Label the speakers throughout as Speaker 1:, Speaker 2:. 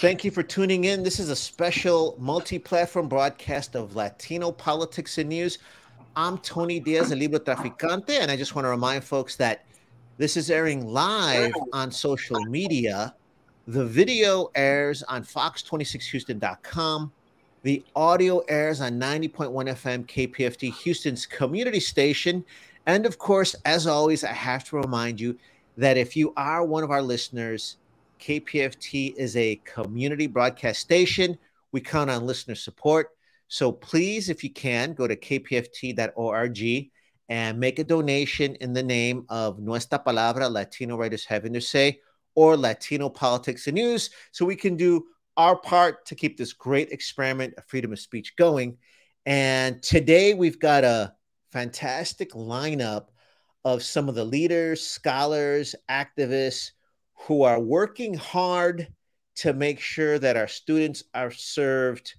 Speaker 1: Thank you for tuning in. This is a special multi platform broadcast of Latino politics and news. I'm Tony Diaz, a Libro Traficante, and I just want to remind folks that this is airing live on social media. The video airs on fox26houston.com. The audio airs on 90.1 FM KPFT, Houston's community station. And of course, as always, I have to remind you that if you are one of our listeners, KPFT is a community broadcast station. We count on listener support. So please, if you can, go to kpft.org and make a donation in the name of Nuestra Palabra, Latino Writers Having Their Say, or Latino Politics and News, so we can do our part to keep this great experiment of freedom of speech going. And today we've got a fantastic lineup of some of the leaders, scholars, activists who are working hard to make sure that our students are served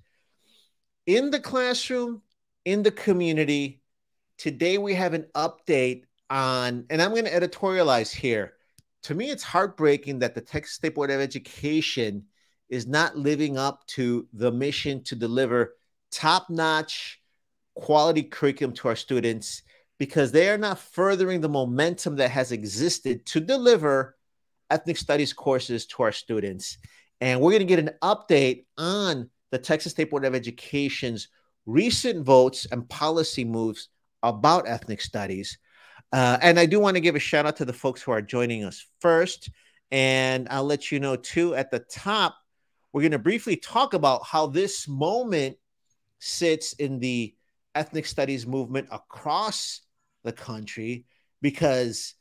Speaker 1: in the classroom, in the community. Today, we have an update on, and I'm going to editorialize here. To me, it's heartbreaking that the Texas State Board of Education is not living up to the mission to deliver top notch quality curriculum to our students because they are not furthering the momentum that has existed to deliver ethnic studies courses to our students. And we're going to get an update on the Texas State Board of Education's recent votes and policy moves about ethnic studies. Uh, and I do want to give a shout out to the folks who are joining us first. And I'll let you know too at the top, we're going to briefly talk about how this moment sits in the ethnic studies movement across the country because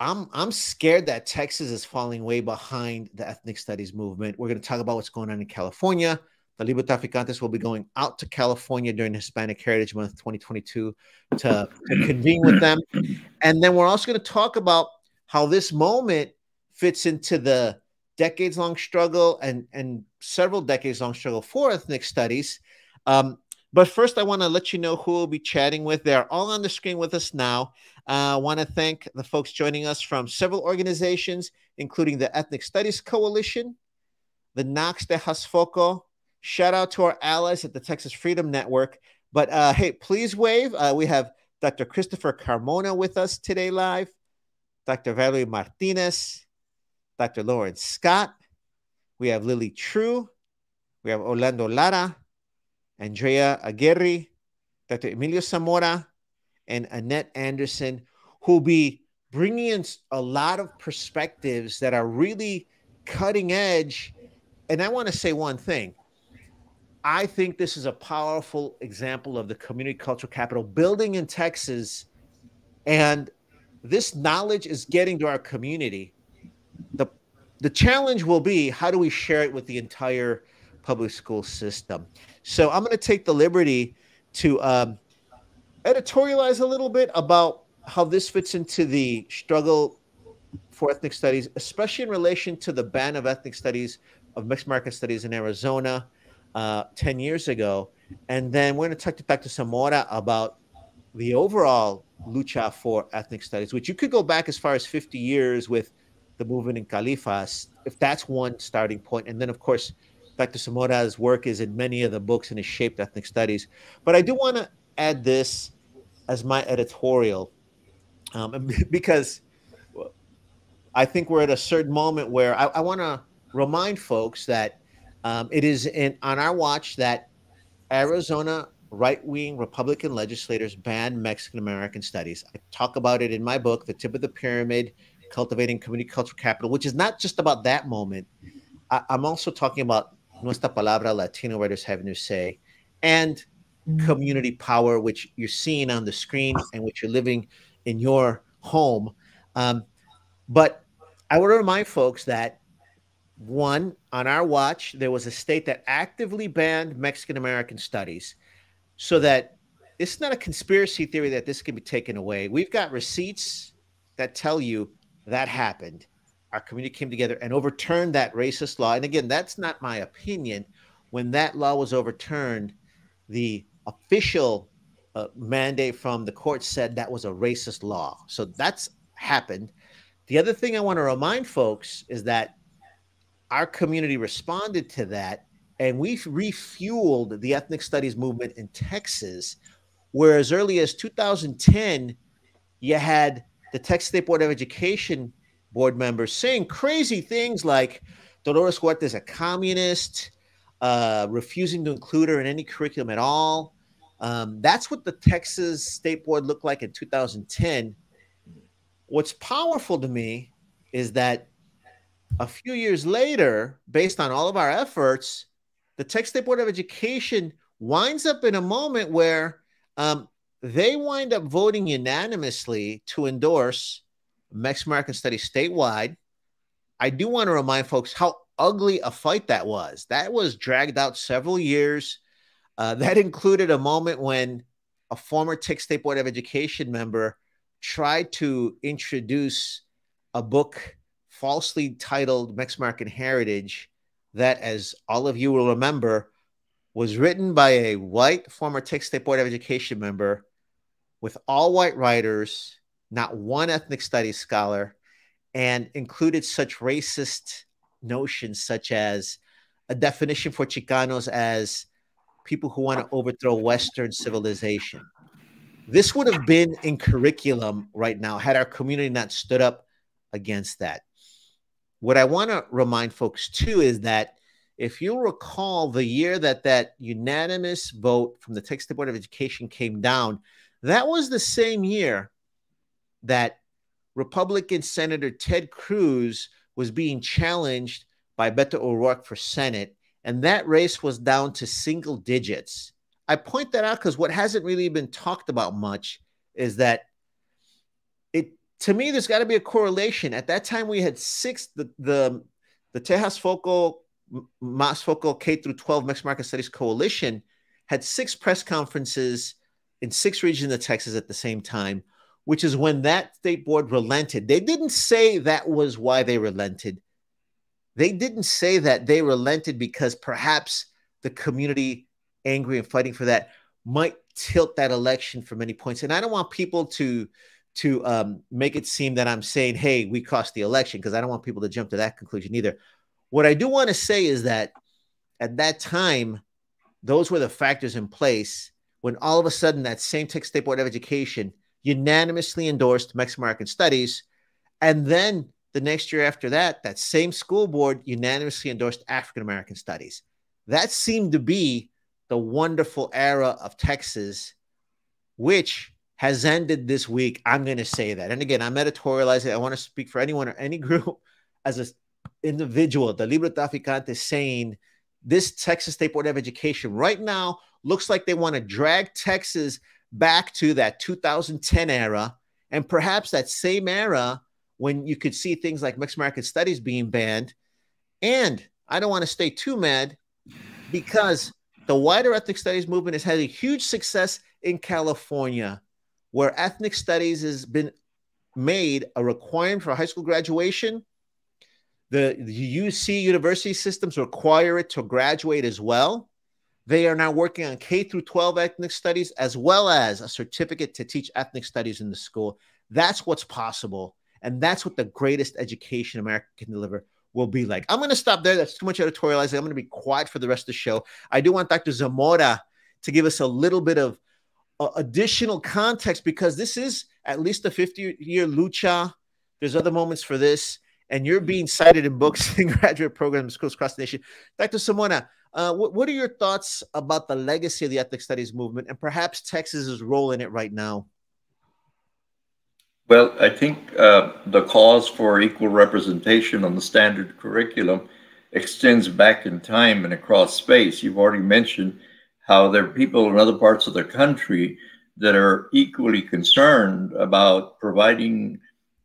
Speaker 1: I'm I'm scared that Texas is falling way behind the ethnic studies movement. We're going to talk about what's going on in California. The Libro Traficantes will be going out to California during Hispanic Heritage Month 2022 to, to convene with them. And then we're also going to talk about how this moment fits into the decades long struggle and, and several decades long struggle for ethnic studies. Um, but first, I want to let you know who we'll be chatting with. They're all on the screen with us now. Uh, I want to thank the folks joining us from several organizations, including the Ethnic Studies Coalition, the NACCS Tejas Foco. Shout out to our allies at the Texas Freedom Network. But uh, hey, please wave. Uh, we have Dr. Christopher Carmona with us today live, Dr. Valerie Martinez, Dr. Lawrence Scott. We have Lily Trieu. We have Orlando Lara. Andrea Aguirre, Dr. Emilio Zamora, and Annette Anderson, who'll be bringing in a lot of perspectives that are really cutting edge. And I want to say one thing. I think this is a powerful example of the community cultural capital building in Texas. And this knowledge is getting to our community. The, the challenge will be how do we share it with the entire public school system? So I'm going to take the liberty to um, editorialize a little bit about how this fits into the struggle for ethnic studies, especially in relation to the ban of ethnic studies, of mixed American studies in Arizona uh, 10 years ago. And then we're going to talk to Dr. Zamora about the overall lucha for ethnic studies, which you could go back as far as 50 years with the movement in Califas, if that's one starting point. And then, of course, Dr. Zamora's work is in many of the books and has shaped ethnic studies. But I do want to add this as my editorial um, because I think we're at a certain moment where I, I want to remind folks that um, it is in on our watch that Arizona right-wing Republican legislators banned Mexican American studies. I talk about it in my book, The Tip of the Pyramid: Cultivating Community Cultural Capital, which is not just about that moment. I, I'm also talking about Nuestra Palabra, Latino writers having their say, and mm-hmm. community power, which you're seeing on the screen and which you're living in your home. Um, but I want to remind folks that one, on our watch, there was a state that actively banned Mexican American studies so that it's not a conspiracy theory that this can be taken away. We've got receipts that tell you that happened our community came together and overturned that racist law. And again, that's not my opinion. When that law was overturned, the official uh, mandate from the court said that was a racist law. So that's happened. The other thing I want to remind folks is that our community responded to that and we refueled the ethnic studies movement in Texas, where as early as 2010, you had the Texas State Board of Education board members saying crazy things like Dolores Huerta is a communist, uh, refusing to include her in any curriculum at all. Um, that's what the Texas State Board looked like in 2010. What's powerful to me is that a few years later, based on all of our efforts, the Texas State Board of Education winds up in a moment where um, they wind up voting unanimously to endorse Mexican American Studies statewide. I do want to remind folks how ugly a fight that was. That was dragged out several years. Uh, that included a moment when a former Texas State Board of Education member tried to introduce a book falsely titled Mexican American Heritage, that, as all of you will remember, was written by a white former Texas State Board of Education member with all white writers, not one ethnic studies scholar, and included such racist notions such as a definition for Chicanos as people who want to overthrow Western civilization. This would have been in curriculum right now had our community not stood up against that. What I want to remind folks too is that if you recall the year that that unanimous vote from the Texas Board of Education came down, that was the same year that Republican Senator Ted Cruz was being challenged by Beto O'Rourke for Senate, and that race was down to single digits. I point that out because what hasn't really been talked about much is that it to me, there's got to be a correlation. At that time, we had six the the the Tejas Foco Mas Focal K through 12 Mexican American Studies Coalition had six press conferences in six regions of Texas at the same time, which is when that state board relented. They didn't say that was why they relented. They didn't say that they relented because perhaps the community angry and fighting for that might tilt that election for many points. And I don't want people to to um, make it seem that I'm saying, hey, we cost the election, because I don't want people to jump to that conclusion either. What I do want to say is that at that time, those were the factors in place when all of a sudden that same Texas State Board of Education unanimously endorsed Mexican American Studies. And then the next year after that, that same school board unanimously endorsed African American Studies. That seemed to be the wonderful era of Texas, which has ended this week. I'm going to say that. And again, I'm editorializing. I want to speak for anyone or any group as an individual. The Libro Traficante saying this Texas State Board of Education right now looks like they want to drag Texas back to that 2010 era and perhaps that same era when you could see things like mixed American studies being banned. And I don't want to stay too mad because the wider ethnic studies movement has had a huge success in California where ethnic studies has been made a requirement for high school graduation. The, the UC university systems require it to graduate as well. They are now working on K through 12 ethnic studies as well as a certificate to teach ethnic studies in the school. That's what's possible. And that's what the greatest education America can deliver will be like. I'm going to stop there. That's too much editorializing. I'm going to be quiet for the rest of the show. I do want Dr. Zamora to give us a little bit of uh, additional context because this is at least a 50 year lucha. There's other moments for this, and you're being cited in books in graduate programs across the nation. Dr. Zamora, uh, what, what are your thoughts about the legacy of the ethnic studies movement and perhaps Texas's role in it right now?
Speaker 2: Well, I think uh, the cause for equal representation on the standard curriculum extends back in time and across space. You've already mentioned how there are people in other parts of the country that are equally concerned about providing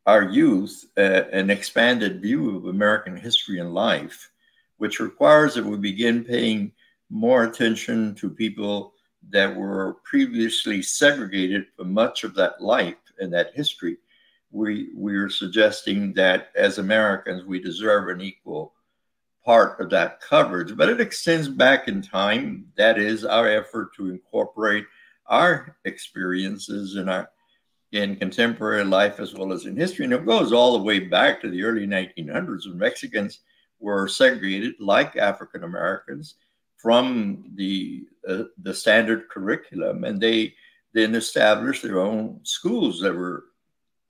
Speaker 2: our youth uh, an expanded view of American history and life, which requires that we begin paying more attention to people that were previously segregated from much of that life and that history. We, we're suggesting that as Americans, we deserve an equal part of that coverage, but it extends back in time. That is our effort to incorporate our experiences and our in contemporary life as well as in history. And it goes all the way back to the early 1900s when Mexicans were segregated, like African Americans, from the uh, the standard curriculum, and they then established their own schools that were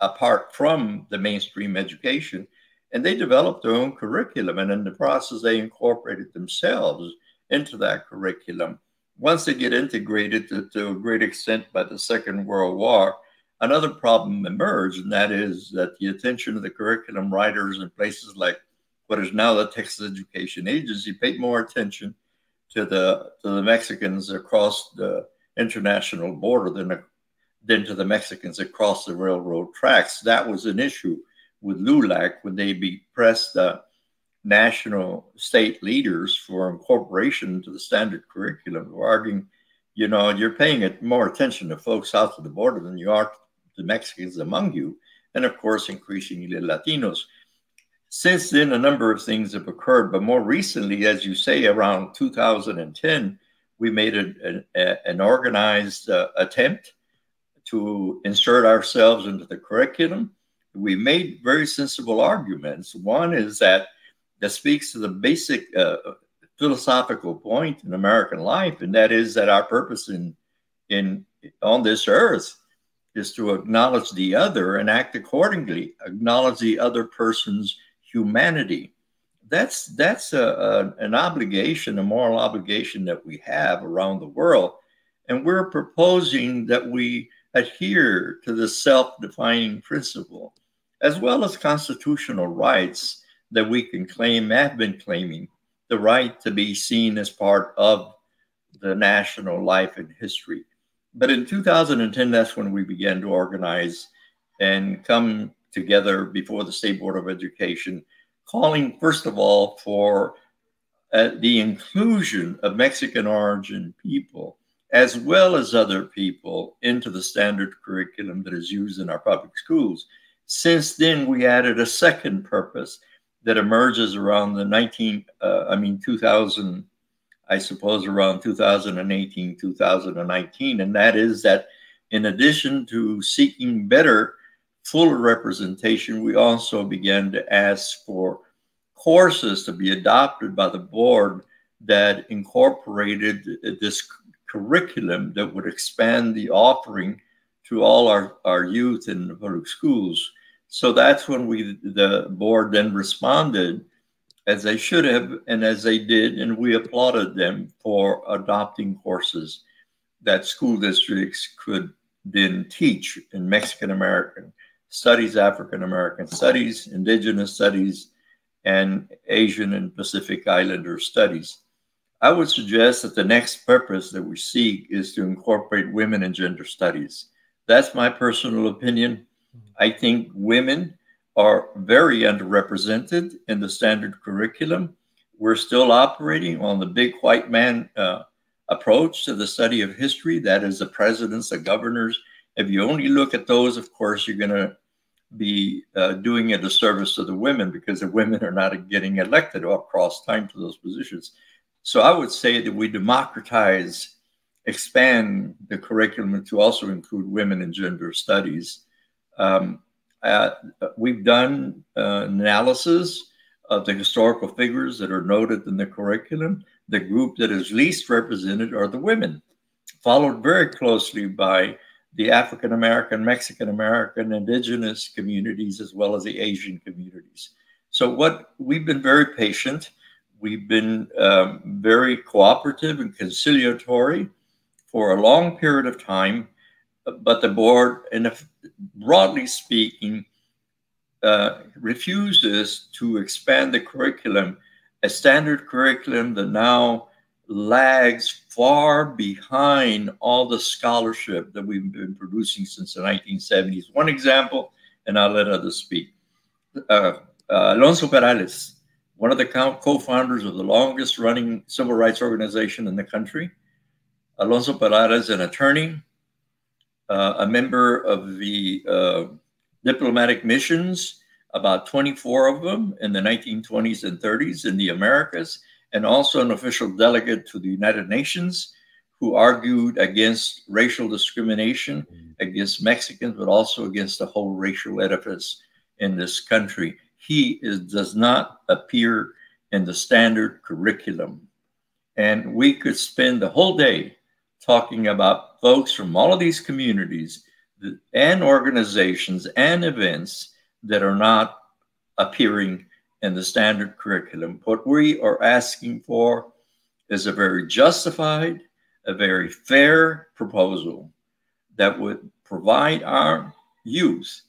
Speaker 2: apart from the mainstream education, and they developed their own curriculum, and in the process, they incorporated themselves into that curriculum. Once they get integrated to, to a great extent by the Second World War, another problem emerged, and that is that the attention of the curriculum writers in places like what is now the Texas Education Agency paid more attention to the to the Mexicans across the international border than than to the Mexicans across the railroad tracks. That was an issue with LULAC when they pressed the national state leaders for incorporation to the standard curriculum, arguing, you know, you're paying more attention to folks south of the border than you are to the Mexicans among you, and of course, increasingly Latinos. Since then, a number of things have occurred, but more recently, as you say, around 2010, we made a, a, an organized uh, attempt to insert ourselves into the curriculum. We made very sensible arguments. One is that that speaks to the basic uh, philosophical point in American life, and that is that our purpose in in on this earth is to acknowledge the other and act accordingly, acknowledge the other person's humanity. That's that's a, a, an obligation, a moral obligation that we have around the world, and we're proposing that we adhere to the self-defining principle, as well as constitutional rights that we can claim, have been claiming, the right to be seen as part of the national life and history. But in 2010, that's when we began to organize and come together before the State Board of Education, calling, first of all, for uh, the inclusion of Mexican origin people, as well as other people, into the standard curriculum that is used in our public schools. Since then, we added a second purpose that emerges around the 19, uh, I mean, 2000 I suppose, around 2018, 2019. And that is that in addition to seeking better full representation, we also began to ask for courses to be adopted by the board that incorporated this curriculum that would expand the offering to all our, our youth in the public schools. So that's when we, the board then responded as they should have and as they did, and we applauded them for adopting courses that school districts could then teach in Mexican American studies, African American studies, indigenous studies, and Asian and Pacific Islander studies. I would suggest that the next purpose that we seek is to incorporate women and gender studies. That's my personal opinion. I think women are very underrepresented in the standard curriculum. We're still operating on the big white man uh, approach to the study of history. That is the presidents, the governors. If you only look at those, of course, you're going to be uh, doing a disservice to the women because the women are not getting elected across time to those positions. So I would say that we democratize, expand the curriculum to also include women and gender studies. Um, we've done uh, analysis of the historical figures that are noted in the curriculum. The group that is least represented are the women, followed very closely by the African American, Mexican American, indigenous communities, as well as the Asian communities. So, what we've been very patient, we've been um, very cooperative and conciliatory for a long period of time but the board, and broadly speaking, uh, refuses to expand the curriculum, a standard curriculum that now lags far behind all the scholarship that we've been producing since the 1970s. One example, and I'll let others speak. Uh, uh, Alonso Perales, one of the co-founders of the longest running civil rights organization in the country. Alonso Perales, an attorney, uh, a member of the uh, diplomatic missions, about 24 of them in the 1920s and 30s in the Americas, and also an official delegate to the United Nations who argued against racial discrimination against Mexicans, but also against the whole racial edifice in this country. He is, does not appear in the standard curriculum. And we could spend the whole day talking about folks from all of these communities and organizations and events that are not appearing in the standard curriculum. What we are asking for is a very justified, a very fair proposal that would provide our youth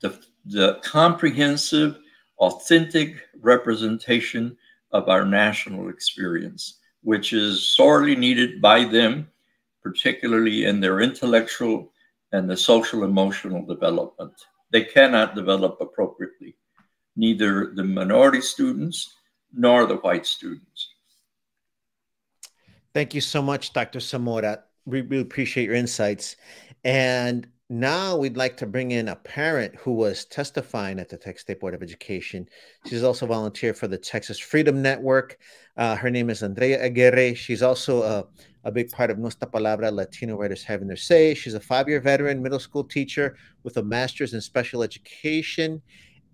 Speaker 2: the, the comprehensive, authentic representation of our national experience, which is sorely needed by them, particularly in their intellectual and the social emotional development. They cannot develop appropriately, neither the minority students nor the white students.
Speaker 1: Thank you so much, Dr. Zamora. We really appreciate your insights. And now we'd like to bring in a parent who was testifying at the Texas State Board of Education. She's also volunteer for the Texas Freedom Network. Uh, her name is Andrea Aguirre. She's also a, a big part of Nuestra Palabra Latino Writers Having Their Say. She's a five-year veteran middle school teacher with a master's in special education.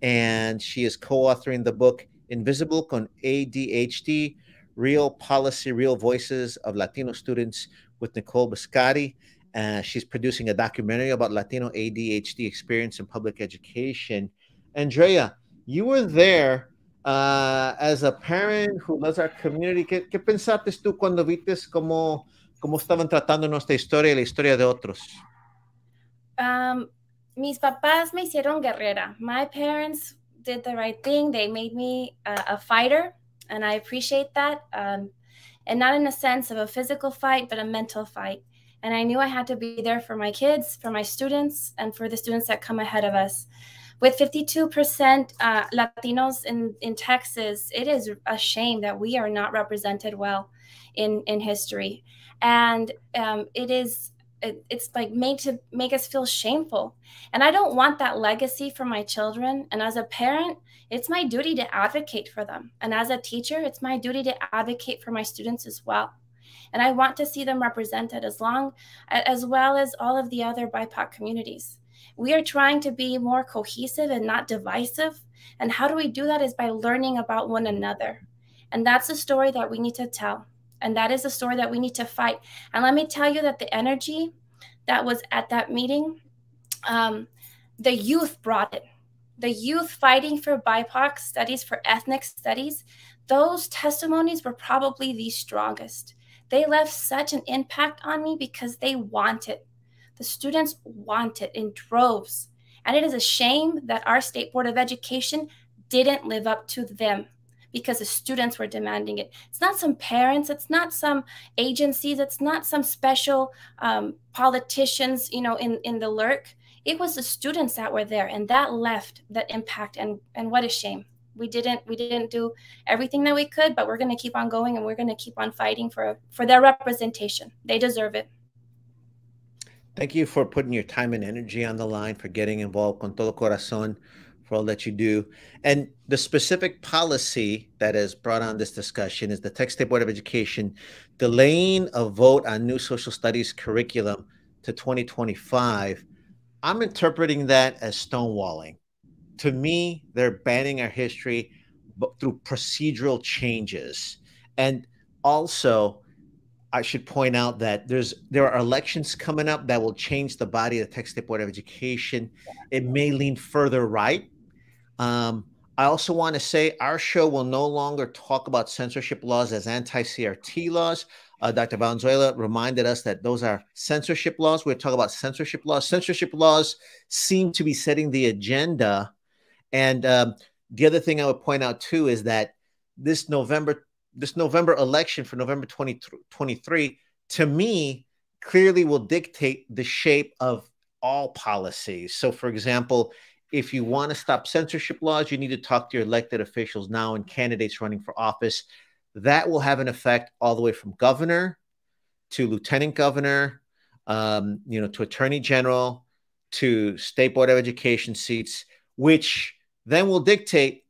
Speaker 1: And she is co-authoring the book Invisible con ADHD, Real Policy, Real Voices of Latino Students with Nicole Biscotti. Uh, she's producing a documentary about Latino ADHD experience in public education. Andrea, you were there uh, as a parent who loves our community. ¿Qué, qué pensaste tú cuando viste cómo, cómo estaban tratando nuestra historia y la historia de otros?
Speaker 3: Um, mis papás me hicieron guerrera. My parents did the right thing. They made me a, fighter, and I appreciate that. Um, and not in a sense of a physical fight, but a mental fight. And I knew I had to be there for my kids, for my students, and for the students that come ahead of us. With 52% uh, Latinos in, in Texas, it is a shame that we are not represented well in, in history. And um, it is it, it's like made to make us feel shameful. And I don't want that legacy for my children. And as a parent, it's my duty to advocate for them. And as a teacher, it's my duty to advocate for my students as well and I want to see them represented as long as well as all of the other BIPOC communities. We are trying to be more cohesive and not divisive. And how do we do that is by learning about one another. And that's the story that we need to tell. And that is the story that we need to fight. And let me tell you that the energy that was at that meeting, um, the youth brought it. The youth fighting for BIPOC studies, for ethnic studies, those testimonies were probably the strongest. They left such an impact on me because they want it. The students want it in droves. And it is a shame that our State Board of Education didn't live up to them because the students were demanding it. It's not some parents, it's not some agencies, it's not some special um, politicians, you know, in, in the lurk. It was the students that were there, and that left that impact. And, and what a shame we didn't we didn't do everything that we could but we're going to keep on going and we're going to keep on fighting for for their representation. They deserve it.
Speaker 1: Thank you for putting your time and energy on the line for getting involved con todo corazon for all that you do. And the specific policy that has brought on this discussion is the texas state board of education delaying a vote on new social studies curriculum to 2025 i'm interpreting that as stonewalling to me, they're banning our history through procedural changes. And also, I should point out that there's there are elections coming up that will change the body of the Texas Board of Education. It may lean further right. Um, I also want to say our show will no longer talk about censorship laws as anti-CRT laws. Uh, Dr. Valenzuela reminded us that those are censorship laws. We're talking about censorship laws. Censorship laws seem to be setting the agenda and um, the other thing I would point out too is that this November this November election for November 2023 to me clearly will dictate the shape of all policies. So for example, if you want to stop censorship laws, you need to talk to your elected officials now and candidates running for office. That will have an effect all the way from governor to lieutenant governor, um, you know, to attorney general, to state board of education seats, which then will dictate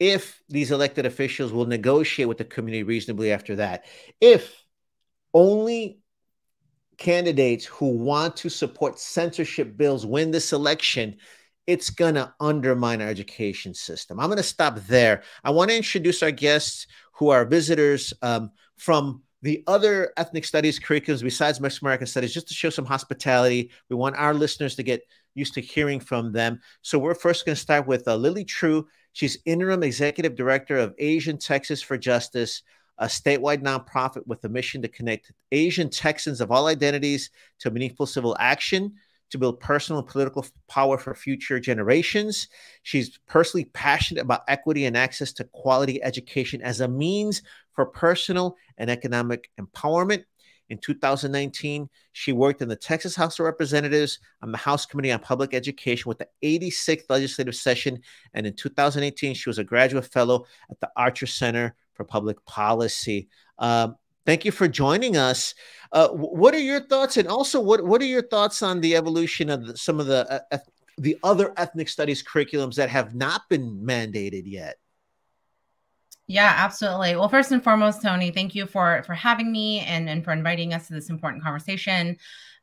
Speaker 1: if these elected officials will negotiate with the community reasonably after that. If only candidates who want to support censorship bills win this election, it's going to undermine our education system. I'm going to stop there. I want to introduce our guests who are visitors um, from the other ethnic studies curriculums besides Mexican American studies, just to show some hospitality. We want our listeners to get used to hearing from them. So we're first going to start with uh, Lily Trieu. She's interim executive director of Asian Texans for Justice, a statewide nonprofit with a mission to connect Asian Texans of all identities to meaningful civil action to build personal and political power for future generations. She's personally passionate about equity and access to quality education as a means for personal and economic empowerment. In 2019, she worked in the Texas House of Representatives on the House Committee on Public Education with the 86th legislative session. And in 2018, she was a graduate fellow at the Archer Center for Public Policy. Um, thank you for joining us. Uh, what are your thoughts, and also what what are your thoughts on the evolution of the, some of the uh, the other ethnic studies curriculums that have not been mandated yet?
Speaker 4: Yeah, absolutely. Well, first and foremost, Tony, thank you for for having me and and for inviting us to this important conversation.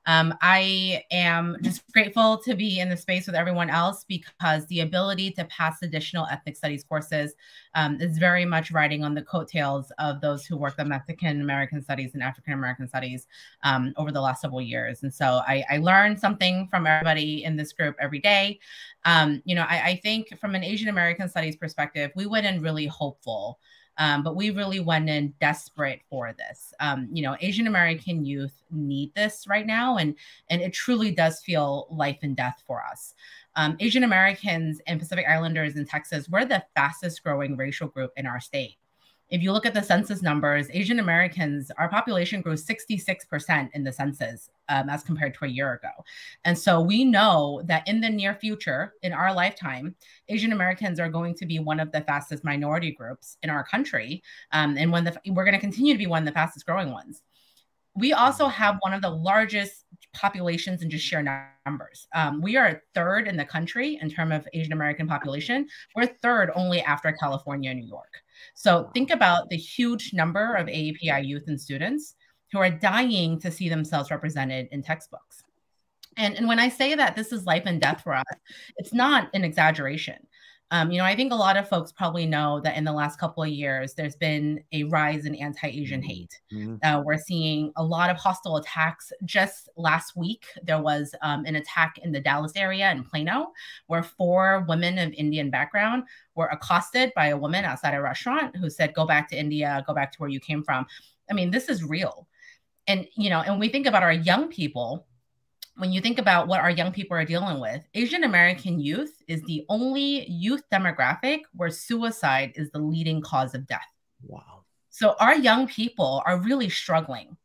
Speaker 4: Um, I am just grateful to be in the space with everyone else because the ability to pass additional ethnic studies courses um, is very much riding on the coattails of those who work the Mexican American studies and African American studies um, over the last several years. And so I, I learn something from everybody in this group every day. Um, you know, I, I think from an Asian American studies perspective, we went in really hopeful. Um, but we really went in desperate for this. Um, you know, Asian American youth need this right now, and and it truly does feel life and death for us. Um, Asian Americans and Pacific Islanders in Texas, we're the fastest growing racial group in our state. If you look at the census numbers, Asian Americans, our population grew 66% in the census um, as compared to a year ago. And so we know that in the near future, in our lifetime, Asian Americans are going to be one of the fastest minority groups in our country. Um, and when the, we're going to continue to be one of the fastest growing ones. We also have one of the largest populations and just sheer numbers. Um, we are third in the country in terms of Asian American population. We're third only after California and New York. So think about the huge number of AAPI youth and students who are dying to see themselves represented in textbooks. And, and when I say that this is life and death for us, it's not an exaggeration. Um, you know, I think a lot of folks probably know that in the last couple of years, there's been a rise in anti Asian mm-hmm. hate. Mm-hmm. Uh, we're seeing a lot of hostile attacks. Just last week, there was um, an attack in the Dallas area in Plano where four women of Indian background were accosted by a woman outside a restaurant who said, Go back to India, go back to where you came from. I mean, this is real. And, you know, and we think about our young people when you think about what our young people are dealing with, Asian American youth is the only youth demographic where suicide is the leading cause of death.
Speaker 1: Wow.
Speaker 4: So our young people are really struggling.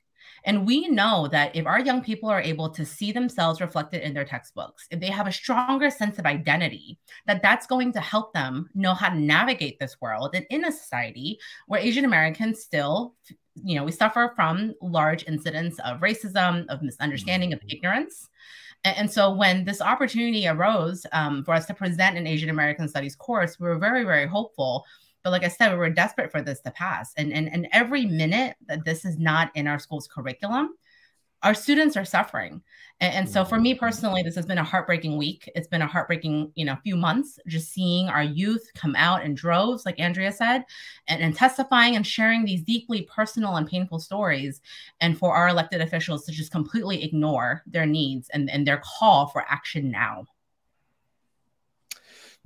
Speaker 4: And we know that if our young people are able to see themselves reflected in their textbooks, if they have a stronger sense of identity, that that's going to help them know how to navigate this world and in a society where Asian Americans still you know, we suffer from large incidents of racism, of misunderstanding, of mm-hmm. ignorance. And, and so when this opportunity arose um, for us to present an Asian American Studies course, we were very, very hopeful. But like I said, we were desperate for this to pass. And, and, and every minute that this is not in our school's curriculum, our students are suffering. And, and, so for me mm-hmm. personally, this has been a heartbreaking week. It's been a heartbreaking, you know, few months just seeing our youth come out in droves, like Andrea said, and, and testifying and sharing these deeply personal and painful stories. And for our elected officials to just completely ignore their needs and, and their call for action now.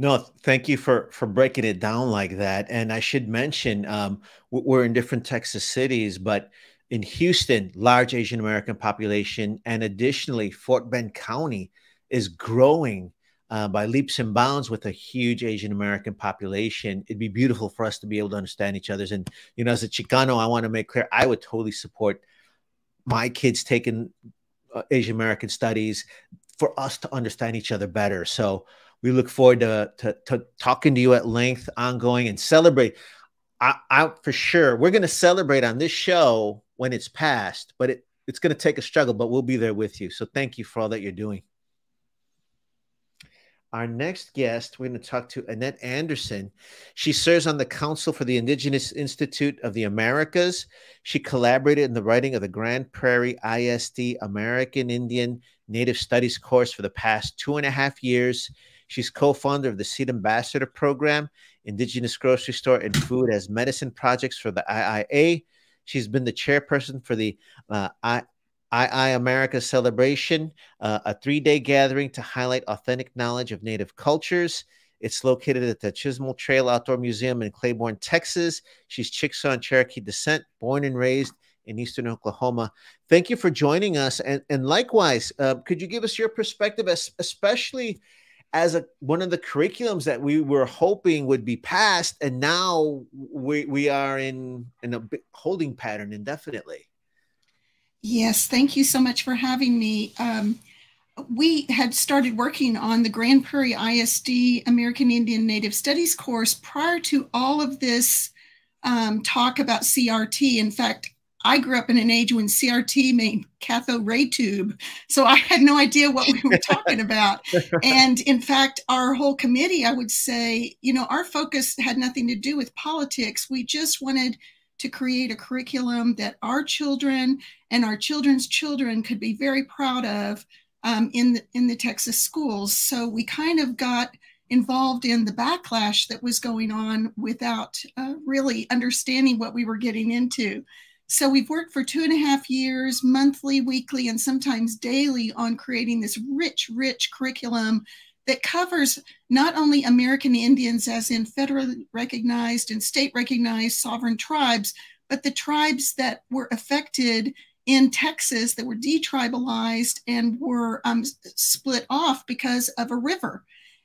Speaker 1: No, thank you for for breaking it down like that. And I should mention, um, we're in different Texas cities, but in Houston, large Asian American population, and additionally, Fort Bend County is growing uh, by leaps and bounds with a huge Asian American population. It'd be beautiful for us to be able to understand each other's. And you know, as a Chicano, I want to make clear I would totally support my kids taking uh, Asian American studies for us to understand each other better. So we look forward to, to, to talking to you at length, ongoing, and celebrate. I, I for sure we're going to celebrate on this show when it's passed, but it, it's going to take a struggle, but we'll be there with you. So thank you for all that you're doing. Our next guest, we're going to talk to Annette Anderson. She serves on the Council for the Indigenous Institute of the Americas. She collaborated in the writing of the Grand Prairie ISD American Indian Native Studies course for the past two and a half years. She's co founder of the Seed Ambassador Program, Indigenous Grocery Store and Food as Medicine Projects for the IIA. She's been the chairperson for the uh, I, II America Celebration, uh, a three day gathering to highlight authentic knowledge of Native cultures. It's located at the Chisholm Trail Outdoor Museum in Cleburne, Texas. She's Chickasaw and Cherokee descent, born and raised in Eastern Oklahoma. Thank you for joining us. And, and likewise, uh, could you give us your perspective, as, especially as a, one of the curriculums that we were hoping would be passed, and now we, we are in, in a holding pattern indefinitely?
Speaker 5: Yes, thank you so much for having me. Um, we had started working on the Grand Prairie ISD American Indian Native Studies course prior to all of this um, talk about CRT. In fact, I grew up in an age when CRT meant cathode ray tube. So I had no idea what we were talking about. And in fact, our whole committee, I would say, you know, our focus had nothing to do with politics. We just wanted to create a curriculum that our children and our children's children could be very proud of um, in the in the Texas schools. So we kind of got involved in the backlash that was going on without uh, really understanding what we were getting into. So we've worked for two and a half years, monthly, weekly, and sometimes daily on creating this rich, rich curriculum that covers not only American Indians as in federally recognized and state recognized sovereign tribes, but the tribes that were affected in Texas that were detribalized and were um, split off because of a river.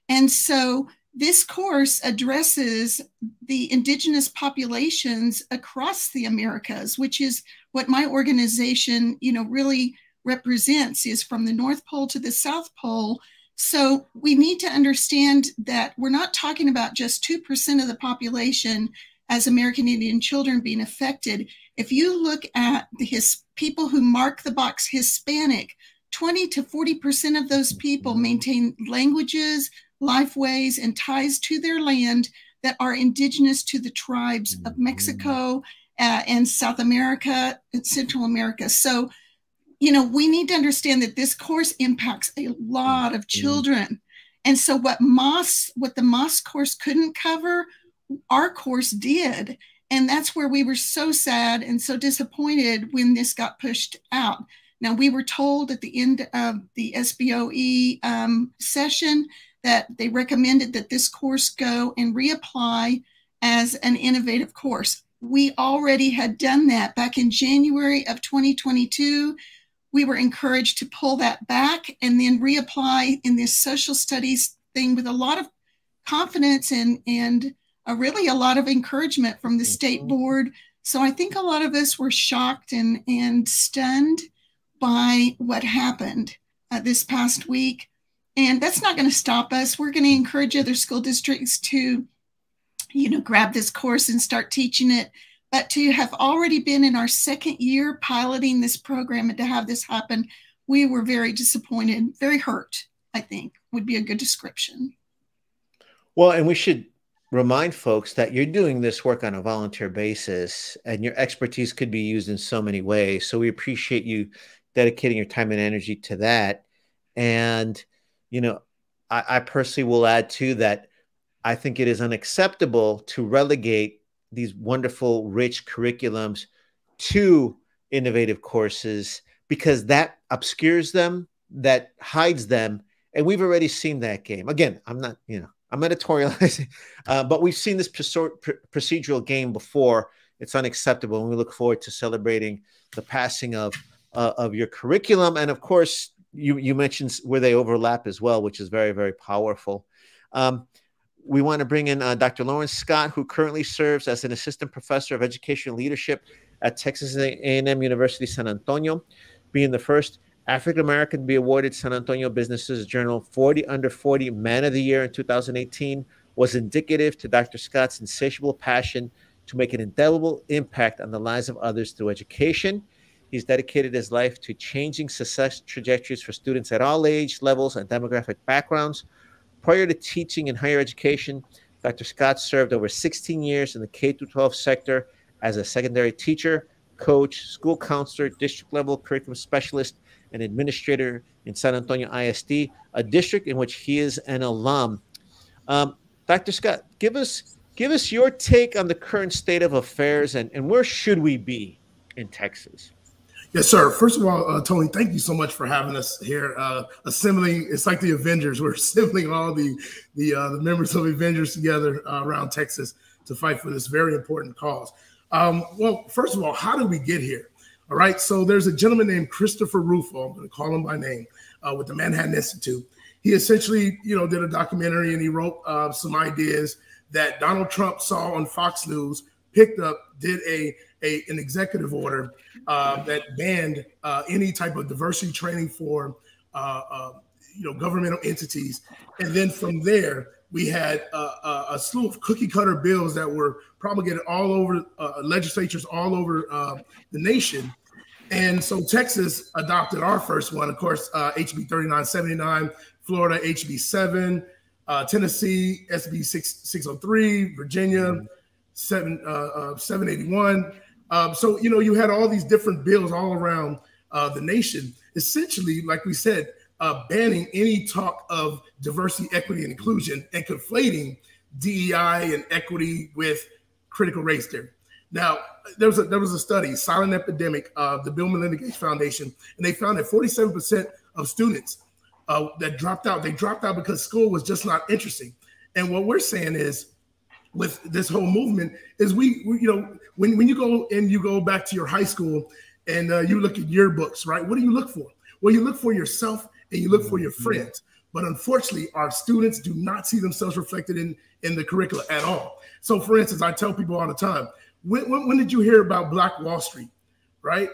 Speaker 5: And so this course addresses the indigenous populations across the Americas, which is what my organization, you know, really represents is from the North Pole to the South Pole. So we need to understand that we're not talking about just 2% of the population as American Indian children being affected. If you look at the his people who mark the box Hispanic, 20 to 40% of those people maintain languages, lifeways, and ties to their land that are indigenous to the tribes of Mexico uh, and South America and Central America. So, you know, we need to understand that this course impacts a lot of children. And so, what MAS, what the MAS course couldn't cover, our course did. And that's where we were so sad and so disappointed when this got pushed out. Now, we were told at the end of the SBOE um, session that they recommended that this course go and reapply as an innovative course. We already had done that back in January of 2022. We were encouraged to pull that back and then reapply in this social studies thing with a lot of confidence and, and uh, really a lot of encouragement from the state mm-hmm. board. So I think a lot of us were shocked and, and stunned by what happened uh, this past week. And that's not going to stop us. We're going to encourage other school districts to, you know, grab this course and start teaching it. But to have already been in our second year piloting this program and to have this happen, we were very disappointed, very hurt, I think would be a good description.
Speaker 1: Well, and we should remind folks that you're doing this work on a volunteer basis and your expertise could be used in so many ways. So we appreciate you dedicating your time and energy to that. And, you know, I, I personally will add to that. I think it is unacceptable to relegate these wonderful, rich curriculums to innovative courses because that obscures them, that hides them. And we've already seen that game. Again, I'm not, you know, I'm editorializing, uh, but we've seen this procedural game before. It's unacceptable, and we look forward to celebrating the passing of uh, of your curriculum. And of course, you you mentioned where they overlap as well, which is very very powerful. Um, we want to bring in uh, Dr. Lawrence Scott, who currently serves as an assistant professor of education leadership at Texas A&M University San Antonio, being the first African American to be awarded San Antonio Businesses Journal 40 Under 40 Man of the Year in 2018 was indicative to Dr. Scott's insatiable passion to make an indelible impact on the lives of others through education. He's dedicated his life to changing success trajectories for students at all age levels and demographic backgrounds. Prior to teaching in higher education, Dr. Scott served over 16 years in the K 12 sector as a secondary teacher, coach, school counselor, district level curriculum specialist, and administrator in San Antonio ISD, a district in which he is an alum. Um, Dr. Scott, give us give us your take on the current state of affairs and, and where should we be in Texas?
Speaker 6: Yes, sir. First of all, uh, Tony, thank you so much for having us here. Uh, assembling, it's like the Avengers. We're assembling all the the, uh, the members of Avengers together uh, around Texas to fight for this very important cause. Um, well, first of all, how did we get here? All right. So there's a gentleman named Christopher Rufo. I'm going to call him by name uh, with the Manhattan Institute. He essentially, you know, did a documentary and he wrote uh, some ideas that Donald Trump saw on Fox News, picked up, did a a, an executive order uh, that banned uh, any type of diversity training for uh, uh you know governmental entities, and then from there we had a, a slew of cookie cutter bills that were promulgated all over uh, legislatures all over uh, the nation. And so Texas adopted our first one, of course, HB 3979, Florida HB 7, Tennessee SB 6, 603, Virginia 7, uh, 781. Um, so, you know, you had all these different bills all around uh, the nation, essentially, like we said, uh, banning any talk of diversity, equity, and inclusion and conflating DEI and equity with critical race theory. Now, there was a, there was a study, Silent Epidemic, of the Bill Melinda Gates Foundation, and they found that 47% of students uh, that dropped out, they dropped out because school was just not interesting. And what we're saying is, with this whole movement is we, we, you know when, when you go and you go back to your high school and uh, you look at yearbooks right? What do you look for? Well you look for yourself and you look for your mm-hmm. friends. But unfortunately our students do not see themselves reflected in in the curricula at all. So for instance i tell people all the time when, when, when did you hear about black wall street right?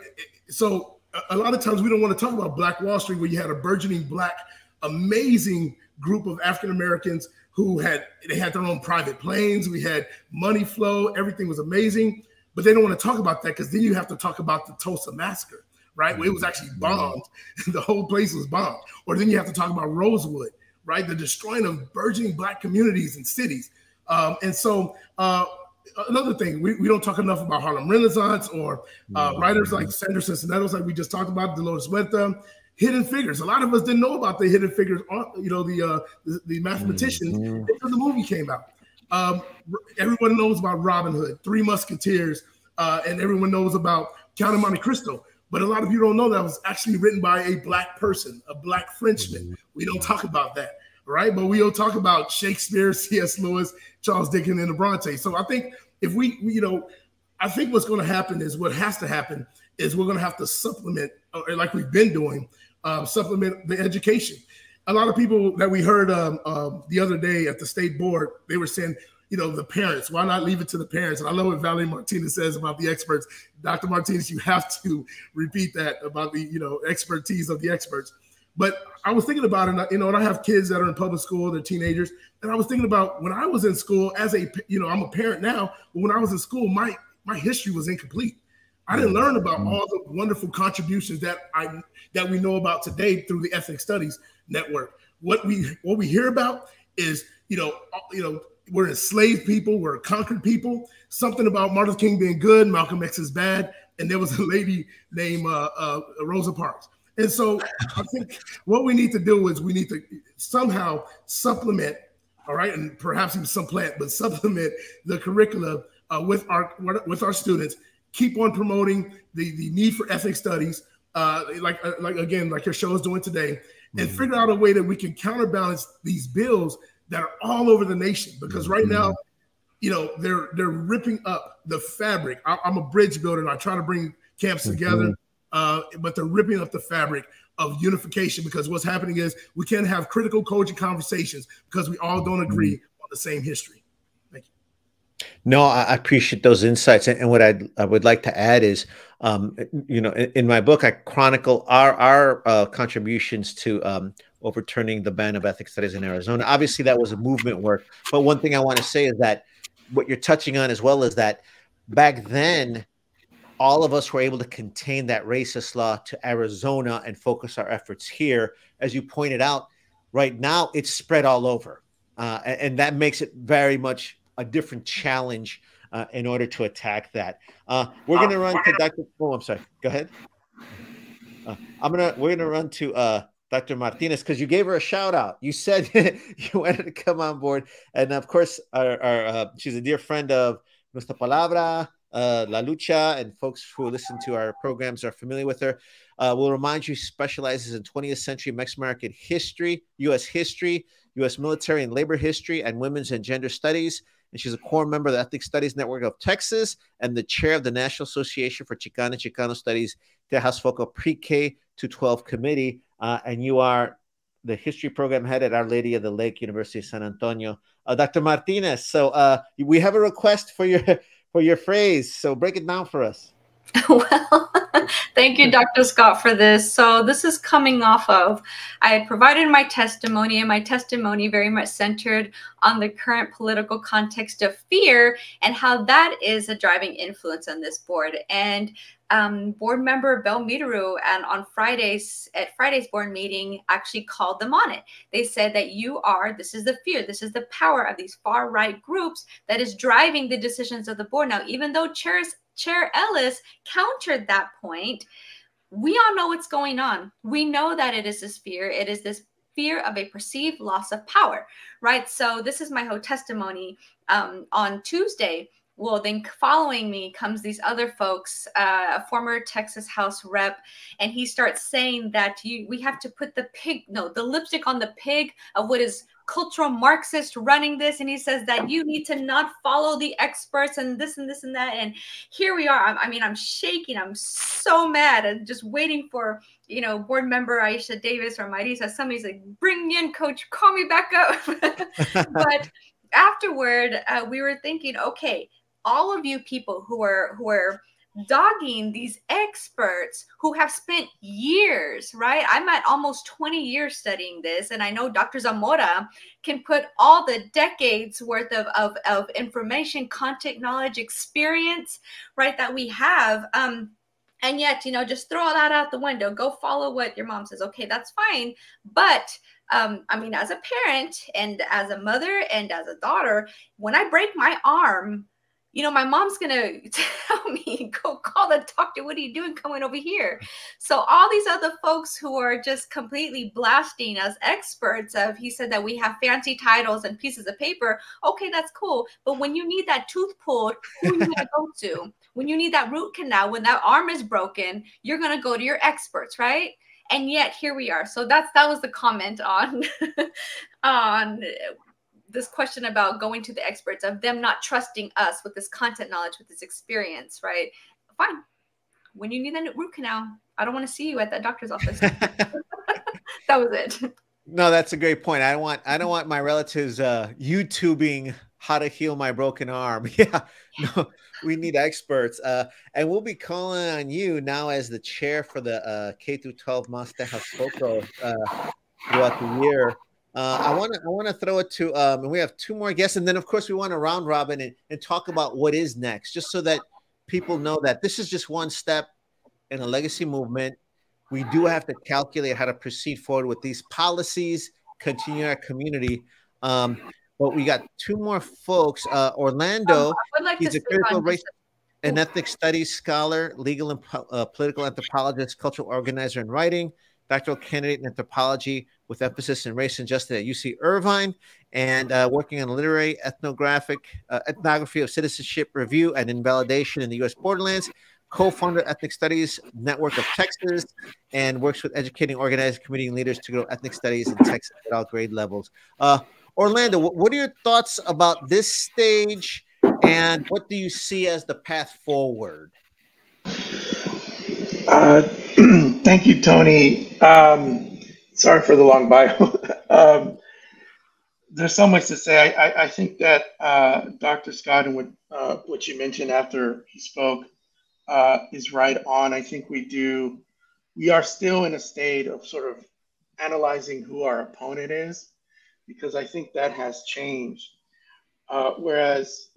Speaker 6: So a, a lot of times we don't want to talk about black wall street where you had a burgeoning black amazing group of african americans who had they had their own private planes. We had money flow. Everything was amazing. But they don't want to talk about that because then you have to talk about the Tulsa massacre, right? Where it was actually bombed. the whole place was bombed. Or then you have to talk about Rosewood, right? The destroying of burgeoning black communities and cities. Um, and so uh, another thing, we, we don't talk enough about Harlem Renaissance or uh, writers like Sandra Cisneros, like we just talked about, Dolores Huerta, hidden figures. A lot of us didn't know about the hidden figures, you know, the uh, the, the mathematicians mm-hmm. until the movie came out. Um, everyone knows about Robin Hood, Three Musketeers, uh, and everyone knows about Count of Monte Cristo. But a lot of you don't know that was actually written by a black person, a black Frenchman. Mm-hmm. We don't talk about that, right? But we'll talk about Shakespeare, C.S. Lewis, Charles Dickens, and the Bronte. So I think if we, you know, I think what's going to happen is what has to happen is we're going to have to supplement, like we've been doing, uh, supplement the education. A lot of people that we heard um, uh, the other day at the state board, they were saying, you know, the parents, why not leave it to the parents? And I love what Valerie Martinez says about the experts. Dr. Martinez, you have to repeat that about the, you know, expertise of the experts. But I was thinking about it, you know, and I have kids that are in public school, they're teenagers. And I was thinking about when I was in school as a, you know, I'm a parent now, but when I was in school, my my history was incomplete. I didn't learn about mm-hmm. all the wonderful contributions that I that we know about today through the Ethnic Studies Network. What we what we hear about is you know you know we're enslaved people, we're conquered people. Something about Martin Luther King being good, Malcolm X is bad, and there was a lady named uh, uh, Rosa Parks. And so I think what we need to do is we need to somehow supplement, all right, and perhaps even supplant, but supplement the curricula uh, with our with our students keep on promoting the, the need for ethnic studies, uh, like uh, like again, like your show is doing today, and mm-hmm. figure out a way that we can counterbalance these bills that are all over the nation. Because right mm-hmm. now, you know, they're they're ripping up the fabric. I, am a bridge builder, and I try to bring camps mm-hmm. together, uh, but they're ripping up the fabric of unification. Because what's happening is we can't have critical coaching conversations because we all don't mm-hmm. agree on the same history.
Speaker 1: No, I appreciate those insights, and what I'd, I would like to add is, um, you know, in, my book, I chronicle our our uh, contributions to um, overturning the ban of ethnic studies in Arizona. Obviously, that was a movement work, but one thing I want to say is that what you're touching on as well is that back then, all of us were able to contain that racist law to Arizona and focus our efforts here. As you pointed out, right now it's spread all over, uh, and, and that makes it very much a different challenge uh, in order to attack that. Uh, we're going to run to Dr. Oh, I'm sorry. Go ahead. Uh, I'm gonna we're gonna run to uh, Dr. Martinez because you gave her a shout out. You said you wanted to come on board, and of course, our, our uh, she's a dear friend of Nuestra Palabra, uh, La Lucha, and folks who listen to our programs are familiar with her. Uh, we'll remind you, specializes in 20th century Mexican American history, U.S. history, U.S. military and labor history, and women's and gender studies. And she's a core member of the Ethnic Studies Network of Texas and the chair of the National Association for Chicana Chicano Studies, Tejas Foco Pre K to 12 Committee. Uh, and you are the history program head at Our Lady of the Lake, University of San Antonio. Uh, Dr. Martinez, so uh, we have a request for your for your phrase. So break it down for us.
Speaker 7: well, thank you, Dr. Scott, for this. So this is coming off of I had provided my testimony, and my testimony very much centered on the current political context of fear and how that is a driving influence on this board. And um, board member Bell Meteru and on Fridays at Friday's board meeting actually called them on it. They said that you are, this is the fear, this is the power of these far right groups that is driving the decisions of the board. Now, even though chairs Chair Ellis countered that point. We all know what's going on. We know that it is this fear. It is this fear of a perceived loss of power, right? So this is my whole testimony um, on Tuesday. Well, then following me comes these other folks, uh, a former Texas House rep, and he starts saying that you we have to put the pig, no, the lipstick on the pig of what is cultural Marxist running this, and he says that you need to not follow the experts and this and this and that. And here we are. I, I mean, I'm shaking. I'm so mad and just waiting for you know board member Aicha Davis or Marisa. Somebody's like, "Bring me in, coach. Call me back up." but afterward, uh, we were thinking, okay, all of you people who are who are dogging these experts who have spent years, right? I'm at almost 20 years studying this, and I know Dr. Zamora can put all the decades worth of, of, of information, content, knowledge, experience, right, that we have. Um, and yet, you know, just throw all that out the window. Go follow what your mom says. Okay, that's fine. But um, I mean, as a parent and as a mother and as a daughter, when I break my arm, you know, my mom's gonna tell me, go call the doctor. What are you doing coming over here? So all these other folks who are just completely blasting us experts of he said that we have fancy titles and pieces of paper. Okay, that's cool. But when you need that tooth pulled, who are you gonna go to? When you need that root canal, when that arm is broken, you're gonna go to your experts, right? And yet here we are. So that's that was the comment on on this question about going to the experts of them not trusting us with this content knowledge with this experience right? Fine. When you need a root canal i don't want to see you at that doctor's office. That was it.
Speaker 1: No that's a great point. I don't want i don't want my relatives uh youtubing how to heal my broken arm. Yeah no we need experts. Uh and we'll be calling on you now as the chair for the uh k through 12 master Foco uh throughout the year uh, I want to I want to throw it to um, and we have two more guests, and then of course we want to round robin and, and talk about what is next, just so that people know that this is just one step in a legacy movement. We do have to calculate how to proceed forward with these policies, continue our community. Um, but we got two more folks. Uh, Orlando, um, like he's a critical race and ethnic studies scholar, legal and uh, political anthropologist, cultural organizer, and writing doctoral candidate in anthropology with emphasis in race and justice at UC Irvine, and uh, working on literary ethnographic uh, ethnography of citizenship review and invalidation in the U.S. borderlands. Co-founder Ethnic Studies Network of Texas, and works with educating, organizing, community leaders to grow ethnic studies in Texas at all grade levels. Uh, Orlando, what are your thoughts about this stage, and what do you see as the path forward?
Speaker 8: Uh, thank you, Tony. Um, sorry for the long bio. um, there's so much to say. I, I, I think that uh, Dr. Scott and what, uh, what you mentioned after he spoke uh, is right on. I think we do, we are still in a state of sort of analyzing who our opponent is, because I think that has changed. Uh, whereas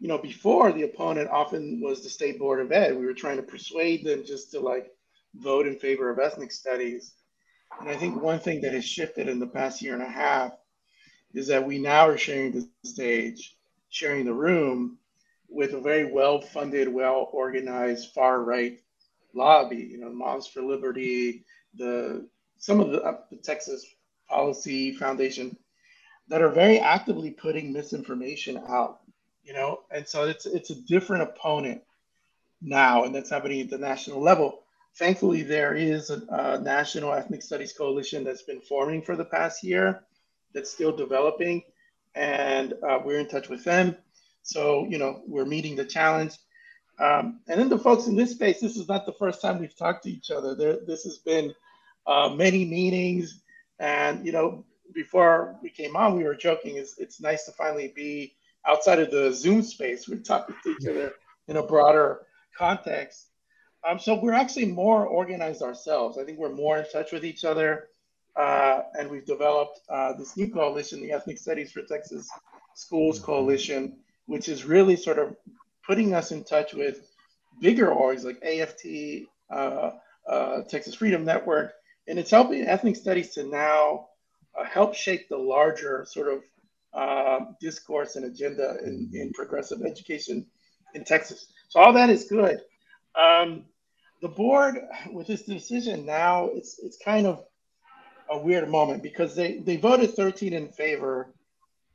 Speaker 8: you know, before the opponent often was the state board of ed. We were trying to persuade them just to like vote in favor of ethnic studies. And I think one thing that has shifted in the past year and a half is that we now are sharing the stage, sharing the room with a very well funded, well organized far right lobby, you know, Moms for Liberty, the some of the, uh, the Texas Policy Foundation that are very actively putting misinformation out, you know, and so it's it's a different opponent now, and that's happening at the national level. Thankfully, there is a, a National Ethnic Studies Coalition that's been forming for the past year that's still developing, and uh, we're in touch with them. So, you know, we're meeting the challenge. Um, and then the folks in this space, this is not the first time we've talked to each other. There, this has been uh, many meetings. And, you know, before we came on, we were joking, it's, it's nice to finally be outside of the Zoom space. We're talking to each other in a broader context. Um, so we're actually more organized ourselves. I think we're more in touch with each other. Uh, and we've developed uh, this new coalition, the Ethnic Studies for Texas Schools Coalition, which is really sort of putting us in touch with bigger orgs like AFT, uh, uh, Texas Freedom Network, and it's helping ethnic studies to now uh, help shape the larger sort of uh, discourse and agenda in, in progressive education in Texas. So all that is good. Um, the board, with this decision now, it's it's kind of a weird moment because they, they voted 13 in favor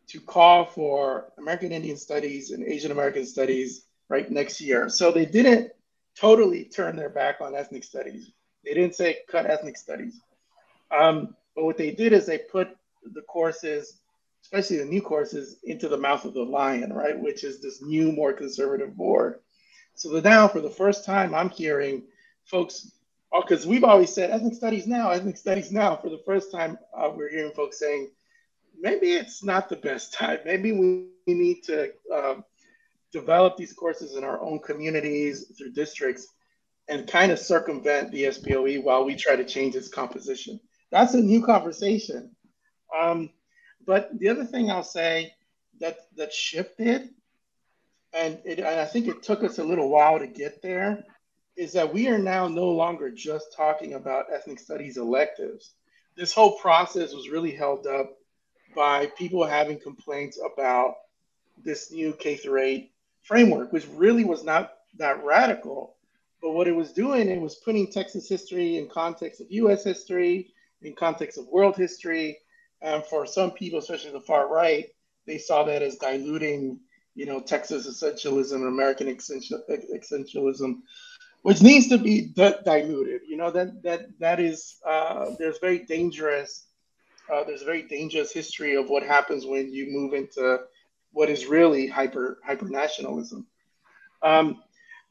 Speaker 8: to call for American Indian Studies and Asian American Studies right next year. So they didn't totally turn their back on ethnic studies. They didn't say cut ethnic studies. Um, but what they did is they put the courses, especially the new courses, into the mouth of the lion, right? Which is this new, more conservative board. So now, for the first time, I'm hearing folks, because oh, we've always said ethnic studies now, ethnic studies now. For the first time, uh, we're hearing folks saying maybe it's not the best time. Maybe we need to um, develop these courses in our own communities through districts and kind of circumvent the SBOE while we try to change its composition. That's a new conversation. Um, but the other thing I'll say that that shifted, and, it, and I think it took us a little while to get there, is that we are now no longer just talking about ethnic studies electives. This whole process was really held up by people having complaints about this new K through 8 framework, which really was not that radical. But what it was doing, it was putting Texas history in context of US history, in context of world history. And for some people, especially the far right, they saw that as diluting, you know, Texas essentialism and American essentialism, which needs to be d- diluted. You know, that that that is uh, there's very dangerous uh, there's a very dangerous history of what happens when you move into what is really hyper hyper nationalism. Um,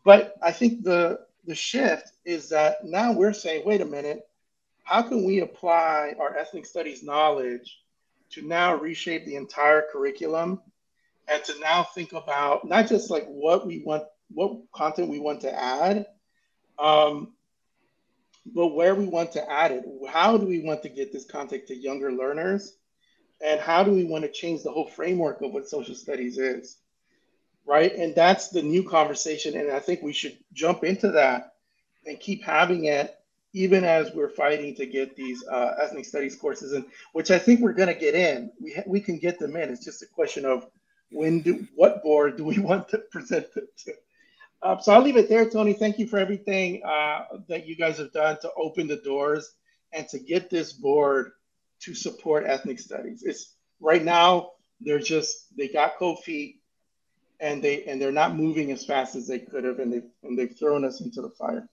Speaker 8: but I think the the shift is that now we're saying, wait a minute, how can we apply our ethnic studies knowledge to now reshape the entire curriculum and to now think about not just like what we want, what content we want to add, um, but where we want to add it. How do we want to get this content to younger learners? And how do we want to change the whole framework of what social studies is? Right. And that's the new conversation. And I think we should jump into that and keep having it even as we're fighting to get these uh, ethnic studies courses in, which I think we're going to get in. We, we can get them in. It's just a question of when do what board do we want to present them to? Uh, so I'll leave it there, Tony. Thank you for everything uh, that you guys have done to open the doors and to get this board to support ethnic studies. It's right now they're just they got cold feet and they and they're not moving as fast as they could have, and they and they've thrown us into the fire.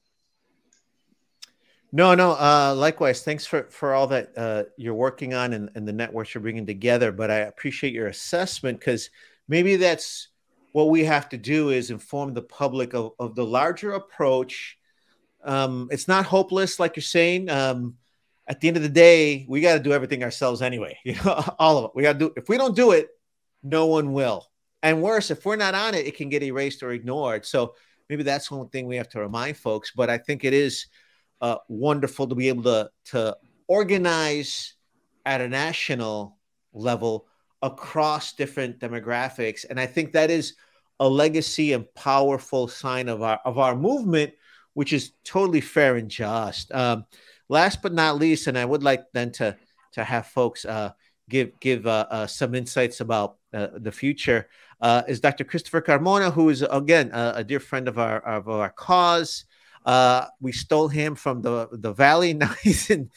Speaker 1: No, no. Uh, likewise, thanks for for all that uh, you're working on and, and the networks you're bringing together. But I appreciate your assessment because maybe that's what we have to do is inform the public of, of the larger approach. Um, it's not hopeless, like you're saying. Um, at the end of the day, we got to do everything ourselves anyway. You know, all of it. We got to do. If we don't do it, no one will. And worse, if we're not on it, it can get erased or ignored. So maybe that's one thing we have to remind folks. But I think it is uh, wonderful to be able to to organize at a national level across different demographics. And I think that is a legacy and powerful sign of our of our movement, which is totally fair and just. Um, last but not least, and I would like then to to have folks uh, give give uh, uh, some insights about uh, the future uh, is Dr. Christopher Carmona, who is again a dear friend of our of our cause. Uh, we stole him from the the Valley. Now he's in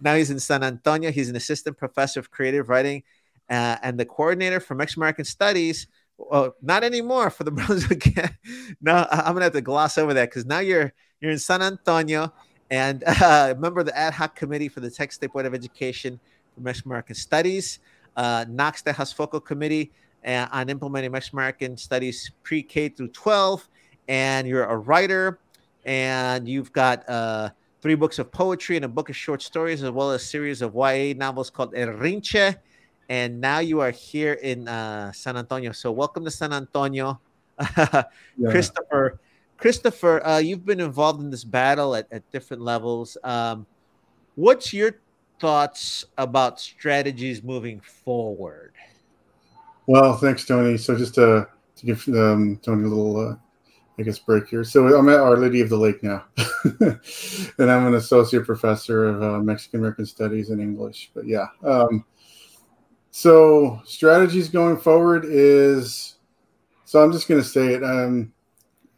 Speaker 1: now he's in San Antonio. He's an assistant professor of creative writing uh, and the coordinator for Mexican American Studies. Well, not anymore for the Brunswick. no, I'm gonna have to gloss over that because now you're you're in San Antonio and uh, member of the ad hoc committee for the Texas State Board of Education for Mexican American Studies, uh, NACCS Tejas Foco Committee uh, on implementing Mexican American Studies pre-K through 12, and you're a writer, and you've got uh, three books of poetry and a book of short stories, as well as a series of YA novels called El Rinche. And now you are here in uh, San Antonio. So welcome to San Antonio, yeah. Christopher. Christopher, uh, you've been involved in this battle at, at different levels. Um, what's your thoughts about strategies moving forward?
Speaker 9: Well, thanks, Tony. So just to, to give um, Tony a little, uh, I guess, break here. So I'm at Our Lady of the Lake now, and I'm an associate professor of uh, Mexican American Studies and English. But yeah, um, so strategies going forward is, so I'm just going to say it. Um,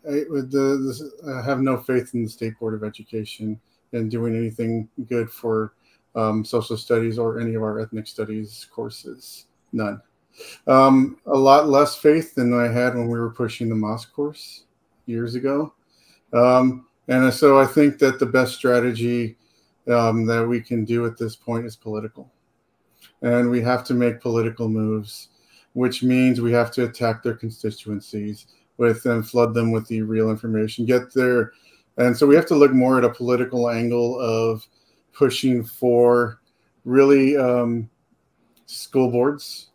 Speaker 9: I, the, I have no faith in the State Board of Education and doing anything good for um, social studies or any of our ethnic studies courses. None. Um, a lot less faith than I had when we were pushing the MAS course years ago. Um, and so I think that the best strategy um, that we can do at this point is political. And we have to make political moves, which means we have to attack their constituencies with and flood them with the real information, get their, and so we have to look more at a political angle of pushing for really um, school boards.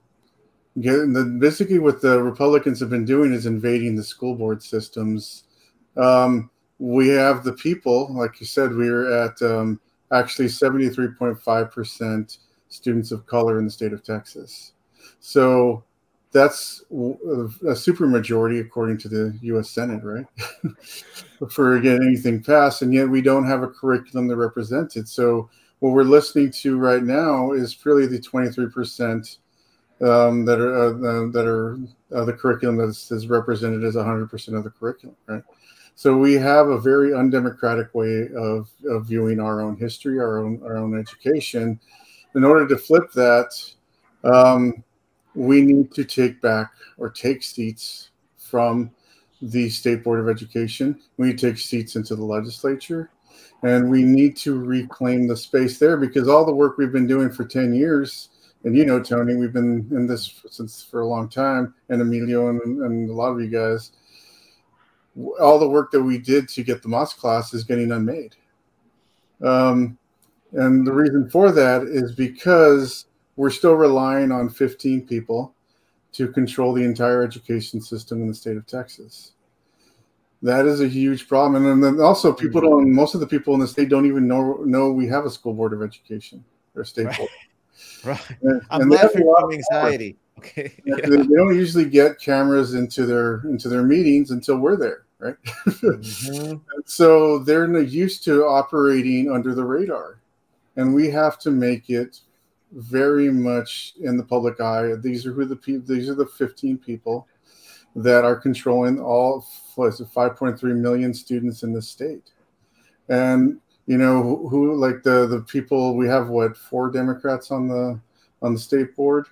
Speaker 9: Getting the, basically, what the Republicans have been doing is invading the school board systems. Um, we have the people, like you said, we are at um, actually 73.5% students of color in the state of Texas. So that's a super majority according to the U.S. Senate, right? for getting anything passed, and yet we don't have a curriculum that represents it. So what we're listening to right now is really the 23 percent um, that are uh, that are uh, the curriculum that is represented as 100 percent of the curriculum, right? So we have a very undemocratic way of, of viewing our own history, our own our own education. In order to flip that. Um, we need to take back or take seats from the State Board of Education. We take seats into the legislature. And we need to reclaim the space there because all the work we've been doing for 10 years, and you know, Tony, we've been in this since for a long time, and Emilio and, and a lot of you guys, all the work that we did to get the MAS class is getting unmade. Um, and the reason for that is because we're still relying on 15 people to control the entire education system in the state of Texas. That is a huge problem, and then also people don't. Most of the people in the state don't even know know we have a school board of education or state
Speaker 1: right.
Speaker 9: board.
Speaker 1: Right. And, I'm and laughing from anxiety. Okay.
Speaker 9: Yeah. They, they, don't usually get cameras into their into their meetings until we're there, right? Mm-hmm. so they're used to operating under the radar, and we have to make it very much in the public eye. These are who the people. These are the 15 people that are controlling all what is it, 5.3 million students in the state, and you know who, like the the people we have what four Democrats on the on the state board,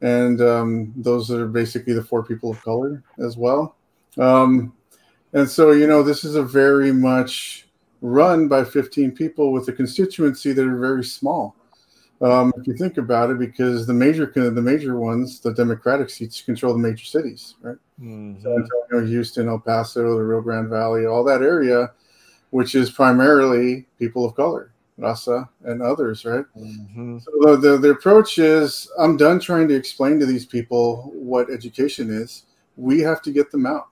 Speaker 9: and um, those are basically the four people of color as well. Um, and so you know this is a very much run by 15 people with a constituency that are very small um, if you think about it, because the major the major ones, the Democratic seats, control the major cities, right? Mm-hmm. San Antonio, Houston, El Paso, the Rio Grande Valley, all that area, which is primarily people of color, Raza and others, right? Mm-hmm. So the, the, the approach is, I'm done trying to explain to these people what education is. We have to get them out.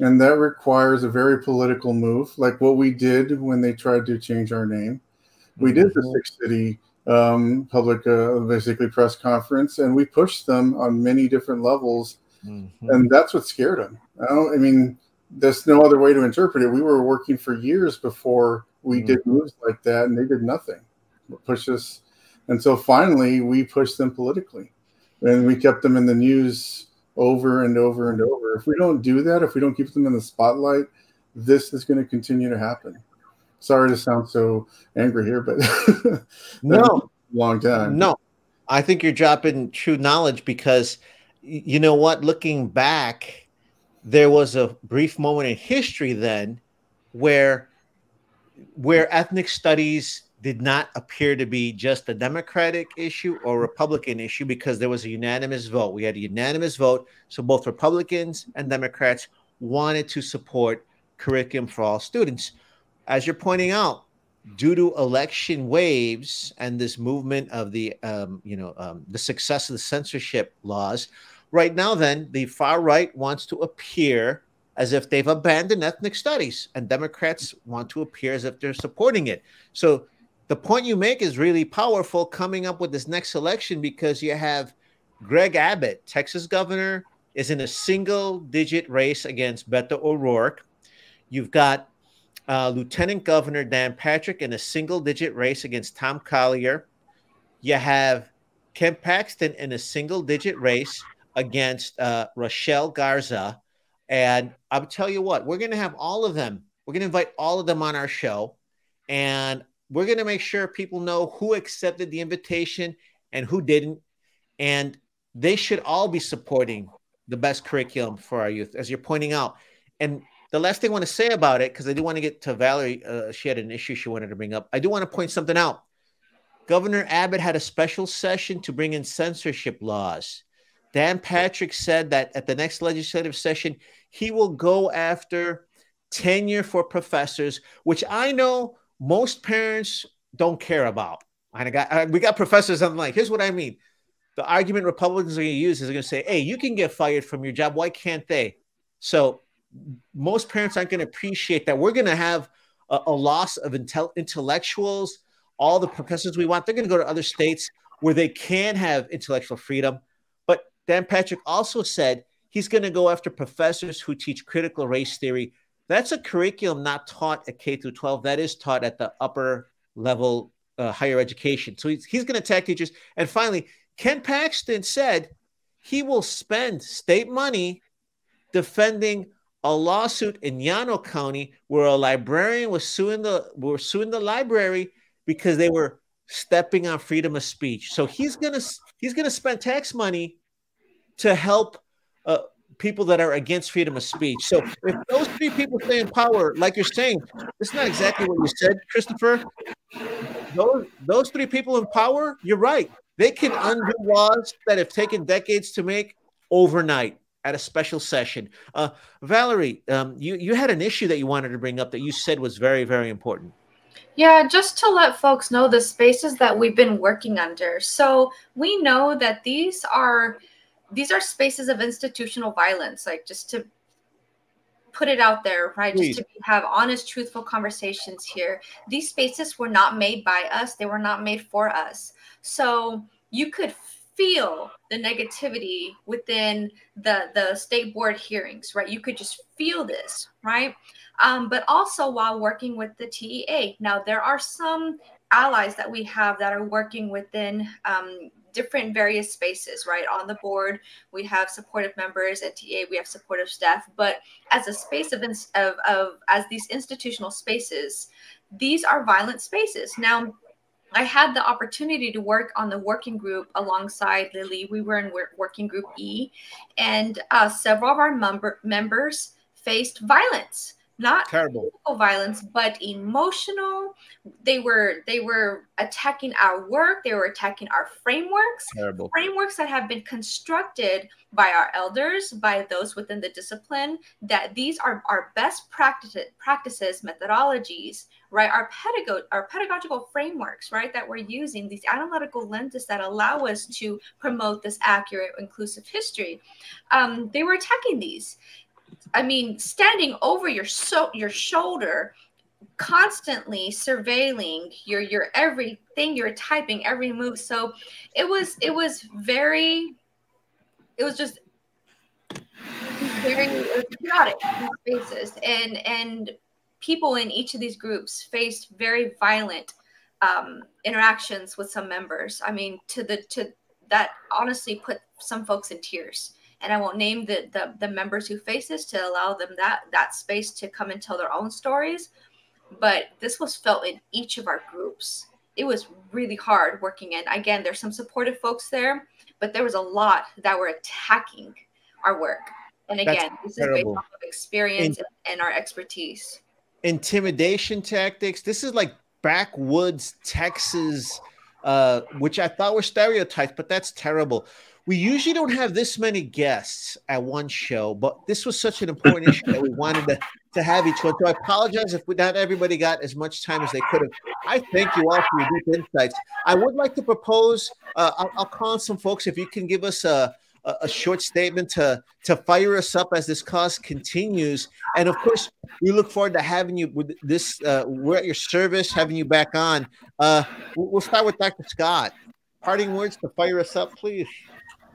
Speaker 9: And that requires a very political move, like what we did when they tried to change our name. We did the mm-hmm. six city um, public, uh, basically press conference, and we pushed them on many different levels, mm-hmm. and that's what scared them. I, I, mean, there's no other way to interpret it. We were working for years before we mm-hmm. did moves like that, and they did nothing, push us And so finally we pushed them politically, and we kept them in the news over and over and over. If we don't do that, if we don't keep them in the spotlight, this is going to continue to happen. Sorry to sound so angry here, but
Speaker 1: no,
Speaker 9: long time.
Speaker 1: No, I think you're dropping true knowledge because you know what? Looking back, there was a brief moment in history then where where ethnic studies did not appear to be just a Democratic issue or Republican issue because there was a unanimous vote. We had a unanimous vote. So both Republicans and Democrats wanted to support curriculum for all students. As you're pointing out, due to election waves and this movement of the, um, you know, um, the success of the censorship laws, right now, then the far right wants to appear as if they've abandoned ethnic studies, and Democrats want to appear as if they're supporting it. So the point you make is really powerful coming up with this next election because you have Greg Abbott, Texas governor, is in a single digit race against Beto O'Rourke. You've got uh, Lieutenant Governor Dan Patrick in a single digit race against Tom Collier. You have Ken Paxton in a single digit race against uh, Rochelle Garza. And I'll tell you what, we're going to have all of them. We're going to invite all of them on our show. And we're going to make sure people know who accepted the invitation and who didn't. And they should all be supporting the best curriculum for our youth, as you're pointing out. And the last thing I want to say about it, because I do want to get to Valerie, uh, she had an issue she wanted to bring up. I do want to point something out. Governor Abbott had a special session to bring in censorship laws. Dan Patrick said that at the next legislative session, he will go after tenure for professors, which I know most parents don't care about. And I got we got professors. I'm like, here's what I mean. The argument Republicans are going to use is they're going to say, "Hey, you can get fired from your job. Why can't they?" So most parents aren't going to appreciate that. We're going to have a, a loss of intel- intellectuals. All the professors we want, they're going to go to other states where they can have intellectual freedom. But Dan Patrick also said he's going to go after professors who teach critical race theory that's a curriculum not taught at K through 12. That is taught at the upper level uh, higher education. So he's, he's going to attack teachers. And finally, Ken Paxton said he will spend state money defending a lawsuit in Llano County where a librarian was suing the were suing the library because they were stepping on freedom of speech. So he's gonna he's gonna spend tax money to help uh, people that are against freedom of speech. So if those three people stay in power, like you're saying, it's not exactly what you said, Christopher. Those those three people in power, you're right. They can undo laws that have taken decades to make overnight at a special session. Uh, Valerie, um, you you had an issue that you wanted to bring up that you said was very very important.
Speaker 7: Yeah, just to let folks know the spaces that we've been working under. So we know that these are these are spaces of institutional violence like just to put it out there right? Please. just to have honest truthful conversations here. These spaces were not made by us. They were not made for us. So you could feel the negativity within the the state board hearings right? You could just feel this right? Um, but also while working with the tea now there are some allies that we have that are working within um, different various spaces, right? On the board, we have supportive members at TEA, we have supportive staff, but as a space of, of, of as these institutional spaces, these are violent spaces. Now, I had the opportunity to work on the working group alongside Lily. We were in working group E, and uh, several of our member members faced violence not
Speaker 1: terrible.
Speaker 7: physical violence but emotional. They were they were attacking our work. They were attacking our frameworks.
Speaker 1: Terrible.
Speaker 7: Frameworks that have been constructed by our elders by those within the discipline that these are our best practices practices methodologies right? Our pedagog our pedagogical frameworks right that we're using these analytical lenses that allow us to promote this accurate inclusive history. Um, they were attacking these I mean, standing over your so your shoulder, constantly surveilling your your everything you're typing, every move. So it was it was very, it was just very chaotic spaces, and and people in each of these groups faced very violent um, interactions with some members. I mean, to the to that honestly put some folks in tears and I won't name the, the, the members who face this to allow them that, that space to come and tell their own stories. But this was felt in each of our groups. It was really hard working in. Again, there's some supportive folks there, but there was a lot that were attacking our work. And again, That's this terrible. is based off of experience in, and our expertise.
Speaker 1: Intimidation tactics. This is like backwoods Texas, uh, which I thought were stereotypes, but that's terrible we usually don't have this many guests at one show, but this was such an important issue that we wanted to, to have each one. So I apologize if we, not everybody got as much time as they could have. I thank you all for your deep insights. I would like to propose, uh, I'll, I'll, call on some folks if you can give us a, a, a short statement to, to fire us up as this cause continues. And of course, we look forward to having you with this. Uh, we're at your service, having you back on. Uh, we'll start with Dr. Scott. Parting words to fire us up, please.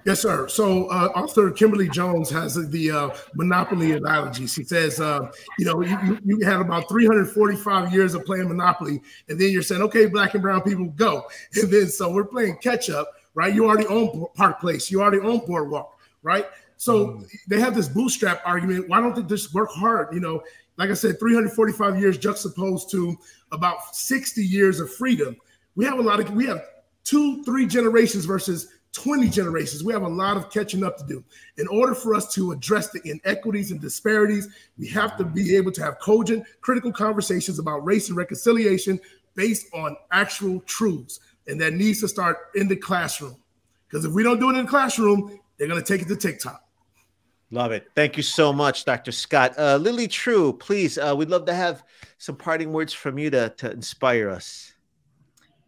Speaker 6: Yes, sir. So, uh, author Kimberly Jones has the uh, monopoly allergies. She says, uh, you know, you, you had about 345 years of playing Monopoly, and then you're saying, okay, black and brown people, go. And then so we're playing catch up, right? You already own Park Place, you already own Boardwalk, right? So mm. they have this bootstrap argument. Why don't they just work hard? You know, like I said, 345 years juxtaposed to about 60 years of freedom. We have a lot of, we have two, three generations versus 20 generations. We have a lot of catching up to do. In order for us to address the inequities and disparities, we have to be able to have cogent, critical conversations about race and reconciliation based on actual truths. And that needs to start in the classroom. Because if we don't do it in the classroom, they're going to take it to TikTok.
Speaker 1: Love it. Thank you so much, Dr. Scott. Uh, Lily Trieu, please, uh, we'd love to have some parting words from you to, to inspire us.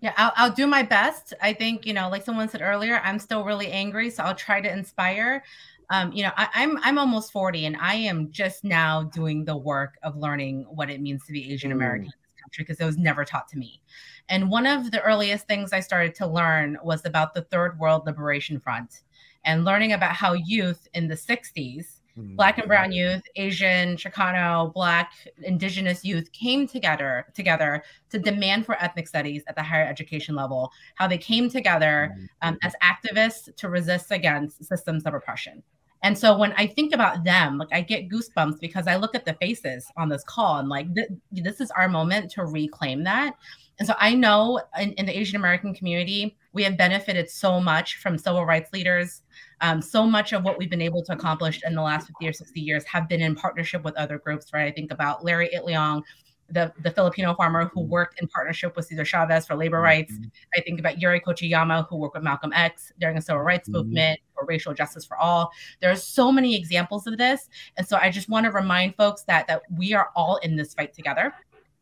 Speaker 4: Yeah, I'll, I'll do my best. I think, you know, like someone said earlier, I'm still really angry. So I'll try to inspire. Um, you know, I, I'm I'm almost 40 and I am just now doing the work of learning what it means to be Asian American mm. in this country because it was never taught to me. And one of the earliest things I started to learn was about the Third World Liberation Front and learning about how youth in the 60s Mm-hmm. Black and brown youth, Asian, Chicano, Black, Indigenous youth came together together to demand for ethnic studies at the higher education level. How they came together mm-hmm. um, as activists to resist against systems of oppression. And so when I think about them, like I get goosebumps because I look at the faces on this call and like th- this is our moment to reclaim that. And so I know in, in the Asian American community, we have benefited so much from civil rights leaders. Um, so much of what we've been able to accomplish in the last 50 or 60 years have been in partnership with other groups, right? I think about Larry Itliong, the, the Filipino farmer who worked in partnership with Cesar Chavez for labor rights. Mm-hmm. I think about Yuri Kochiyama, who worked with Malcolm X during the civil rights mm-hmm. movement for racial justice for all. There are so many examples of this. And so I just want to remind folks that that we are all in this fight together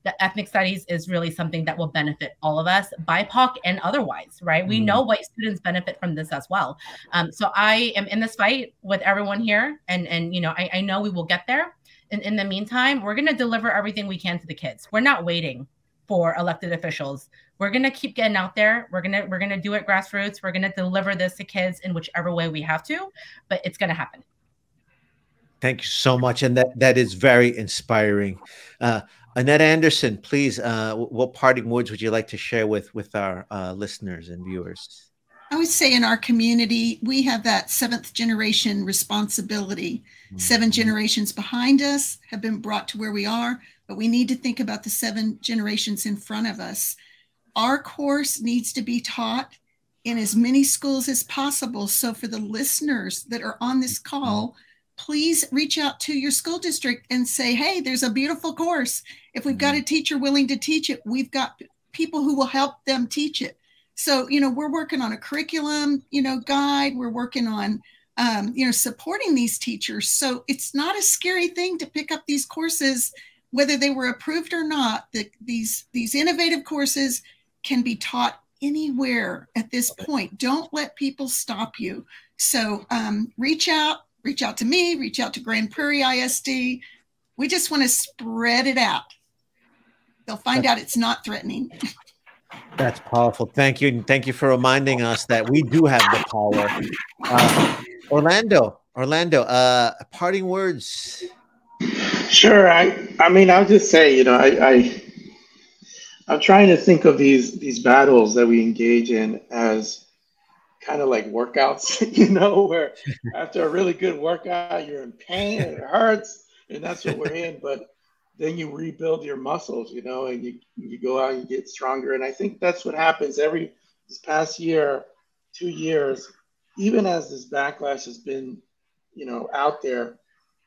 Speaker 4: that ethnic studies is really something that will benefit all of us, BIPOC and otherwise, right? We know mm-hmm. white students benefit from this as well. Um, so I am in this fight with everyone here, and and you know I, I know we will get there. In, in the meantime, we're going to deliver everything we can to the kids. We're not waiting for elected officials. We're going to keep getting out there. We're going to we're going to do it grassroots. We're going to deliver this to kids in whichever way we have to, but it's going to happen.
Speaker 1: Thank you so much, and that that is very inspiring. Uh, Annette Anderson, please, uh, what parting words would you like to share with with our uh, listeners and viewers?
Speaker 5: I would say in our community, we have that seventh generation responsibility. Mm-hmm. Seven generations behind us have been brought to where we are, but we need to think about the seven generations in front of us. Our course needs to be taught in as many schools as possible. So, for the listeners that are on this call, please reach out to your school district and say, hey, there's a beautiful course. If we've got mm-hmm. a teacher willing to teach it, we've got people who will help them teach it. So, you know, we're working on a curriculum, you know, guide. We're working on, um, you know, supporting these teachers. So it's not a scary thing to pick up these courses, whether they were approved or not. That these these innovative courses can be taught anywhere at this point. Don't let people stop you. So um, reach out, reach out to me, reach out to Grand Prairie ISD. We just want to spread it out. They'll find out it's not threatening.
Speaker 1: That's powerful. Thank you. And thank you for reminding us that we do have the power. Uh, Orlando, Orlando, uh, parting words.
Speaker 8: Sure. I, I mean, I'll just say, you know, I, I, I'm trying to think of these, these battles that we engage in as kind of like workouts, you know, where after a really good workout, you're in pain and it hurts, and that's what we're in. But then you rebuild your muscles, you know, and you you go out and you get stronger. And I think that's what happens every this past year, two years, even as this backlash has been, you know, out there,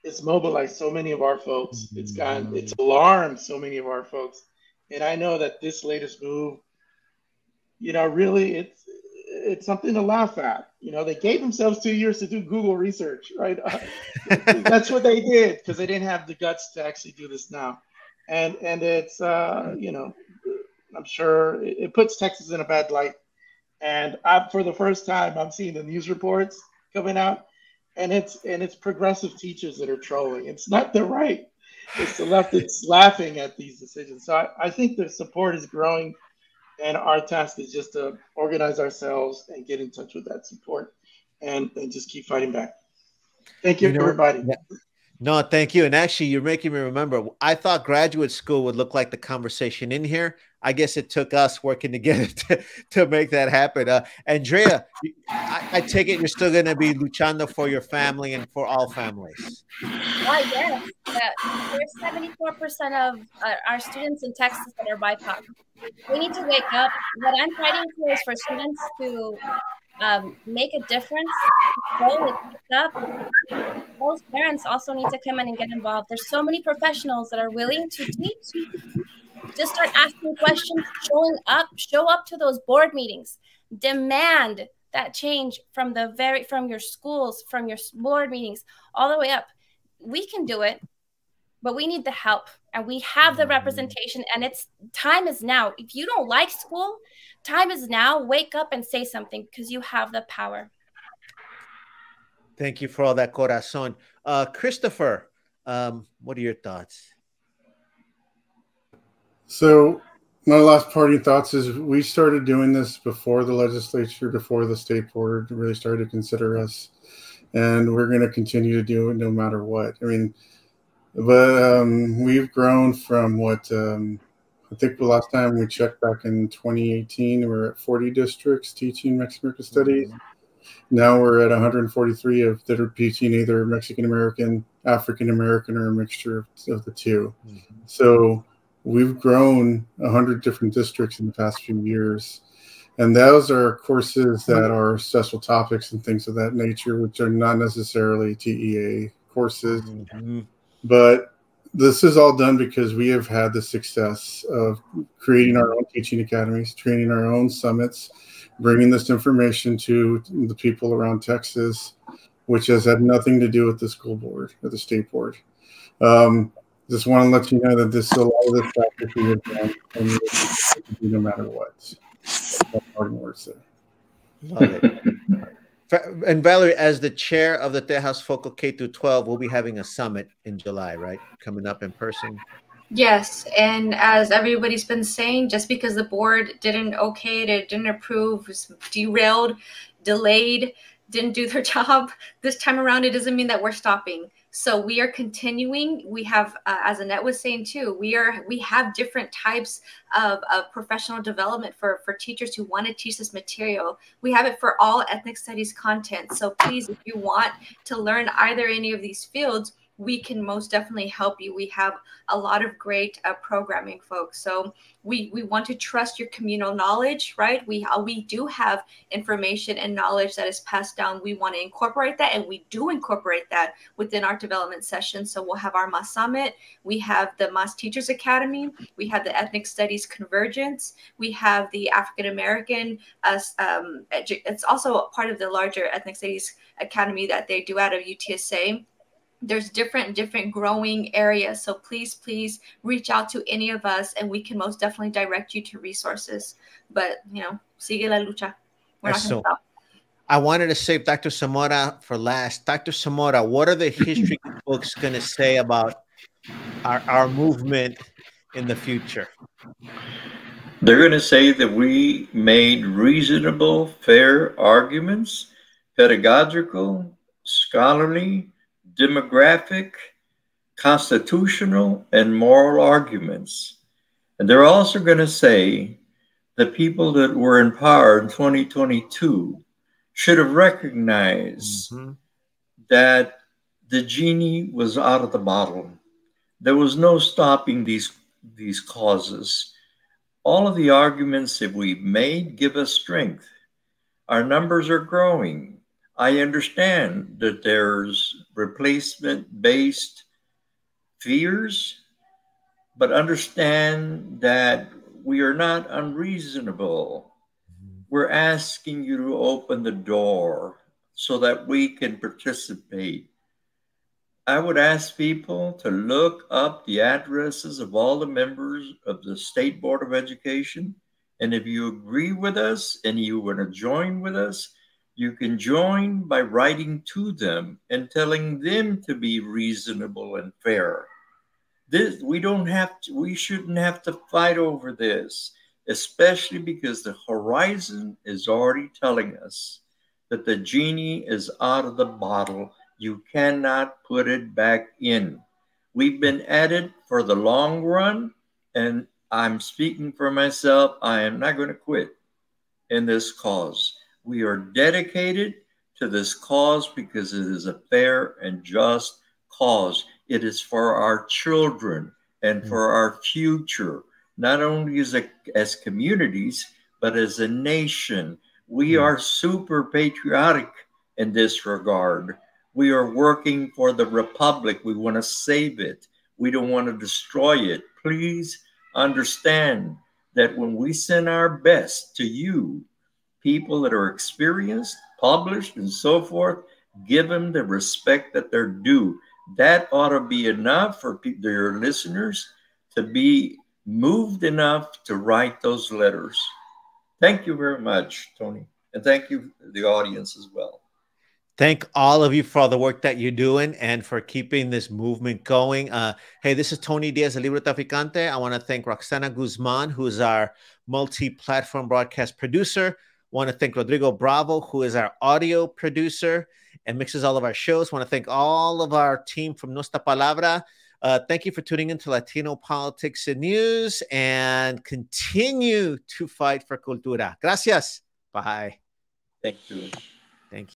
Speaker 8: it's mobilized so many of our folks. Mm-hmm. It's gotten it's alarmed so many of our folks. And I know that this latest move, you know, really it's it's something to laugh at. You know, they gave themselves two years to do Google research, right? That's what they did because they didn't have the guts to actually do this now. And and it's uh, you know, I'm sure it, it puts Texas in a bad light. And I, for the first time, I'm seeing the news reports coming out, and it's and it's progressive teachers that are trolling. It's not the right, it's the left that's laughing at these decisions. So I, I think the support is growing and our task is just to organize ourselves and get in touch with that support and, and just keep fighting back. Thank you, you know, everybody. Yeah.
Speaker 1: No, thank you. And actually, you're making me remember. I thought graduate school would look like the conversation in here. I guess it took us working together to, to make that happen. Uh, Andrea, I, I take it you're still going to be luchando for your family and for all families.
Speaker 3: Oh, yes. Yeah. There's 74% of uh, our students in Texas that are BIPOC. We need to wake up. What I'm fighting for is for students to um, make a difference, it up. Those parents also need to come in and get involved. There's so many professionals that are willing to teach. Just start asking questions, showing up, show up to those board meetings, demand that change from the very from your schools, from your board meetings, all the way up. We can do it, but we need the help and we have the representation and it's time is now. If you don't like school time is now. Wake up and say something because you have the power.
Speaker 1: Thank you for all that corazon. Uh, christopher um, what are your thoughts
Speaker 9: so my last parting thoughts is we started doing this before the legislature before the state board really started to consider us and we're going to continue to do it no matter what i mean but um, we've grown from what um, I think the last time we checked back in 2018, we were at 40 districts teaching Mexican American studies. Mm-hmm. Now we're at 143 of that are teaching either Mexican American, African American, or a mixture of, of the 2 mm-hmm. So we've grown 100 different districts in the past few years. And those are courses that are special topics and things of that nature, which are not necessarily TEA courses. Mm-hmm. But this is all done because we have had the success of creating our own teaching academies, training our own summits, bringing this information to the people around Texas, which has had nothing to do with the school board or the state board. Um, just want to let you know that this is a lot of the factors we have done, and no matter what. Words there.
Speaker 1: Love it. And Valerie, as the chair of the Tejas Foco K through 12, we'll be having a summit in July, right? Coming up in person.
Speaker 7: Yes, and as everybody's been saying, just because the board didn't okay it, didn't approve, was derailed, delayed, didn't do their job this time around, it doesn't mean that we're stopping. So we are continuing. We have, uh, as Annette was saying too, we are we have different types of, of professional development for for teachers who want to teach this material. We have it for all ethnic studies content. So please, if you want to learn either any of these fields, we can most definitely help you. We have a lot of great uh, programming folks. So we we want to trust your communal knowledge, right? We uh, we do have information and knowledge that is passed down. We want to incorporate that, and we do incorporate that within our development session. So we'll have our MAS Summit. We have the MAS Teachers Academy. We have the Ethnic Studies Convergence. We have the African American. Uh, um, it's also part of the larger Ethnic Studies Academy that they do out of UTSA there's different different growing areas so please please reach out to any of us and we can most definitely direct you to resources but you know sigue la lucha we're not so, stop.
Speaker 1: I wanted to save Dr. Zamora for last. Dr. Zamora what are the history books going to say about our, our movement in the future?
Speaker 2: They're going to say that we made reasonable, fair arguments, pedagogical, scholarly, demographic, constitutional, and moral arguments. And they're also going to say the people that were in power in 2022 should have recognized mm-hmm. that the genie was out of the bottle. There was no stopping these, these causes. All of the arguments that we've made give us strength. Our numbers are growing. I understand that there's replacement based fears, but understand that we are not unreasonable. Mm-hmm. We're asking you to open the door so that we can participate. I would ask people to look up the addresses of all the members of the State Board of Education. And if you agree with us and you want to join with us, you can join by writing to them and telling them to be reasonable and fair. This we don't have to, we shouldn't have to fight over this, especially because the horizon is already telling us that the genie is out of the bottle. You cannot put it back in. We've been at it for the long run, and I'm speaking for myself. I am not going to quit in this cause. We are dedicated to this cause because it is a fair and just cause. It is for our children and mm. for our future, not only as, a, as communities, but as a nation. We mm. are super patriotic in this regard. We are working for the Republic. We want to save it. We don't want to destroy it. Please understand that when we send our best to you, people that are experienced, published, and so forth, give them the respect that they're due that ought to be enough for your listeners to be moved enough to write those letters. Thank you very much, Tony. And thank you, the audience, as well.
Speaker 1: Thank all of you for all the work that you're doing and for keeping this movement going. Uh, hey, this is Tony Diaz, Librotraficante. I want to thank Roxana Guzman, who's our multi platform broadcast producer. Want to thank Rodrigo Bravo, who is our audio producer and mixes all of our shows. Want to thank all of our team from Nuestra Palabra. Uh, thank you for tuning into Latino Politics and News and continue to fight for cultura. Gracias. Bye.
Speaker 2: Thank you.
Speaker 1: Thank you.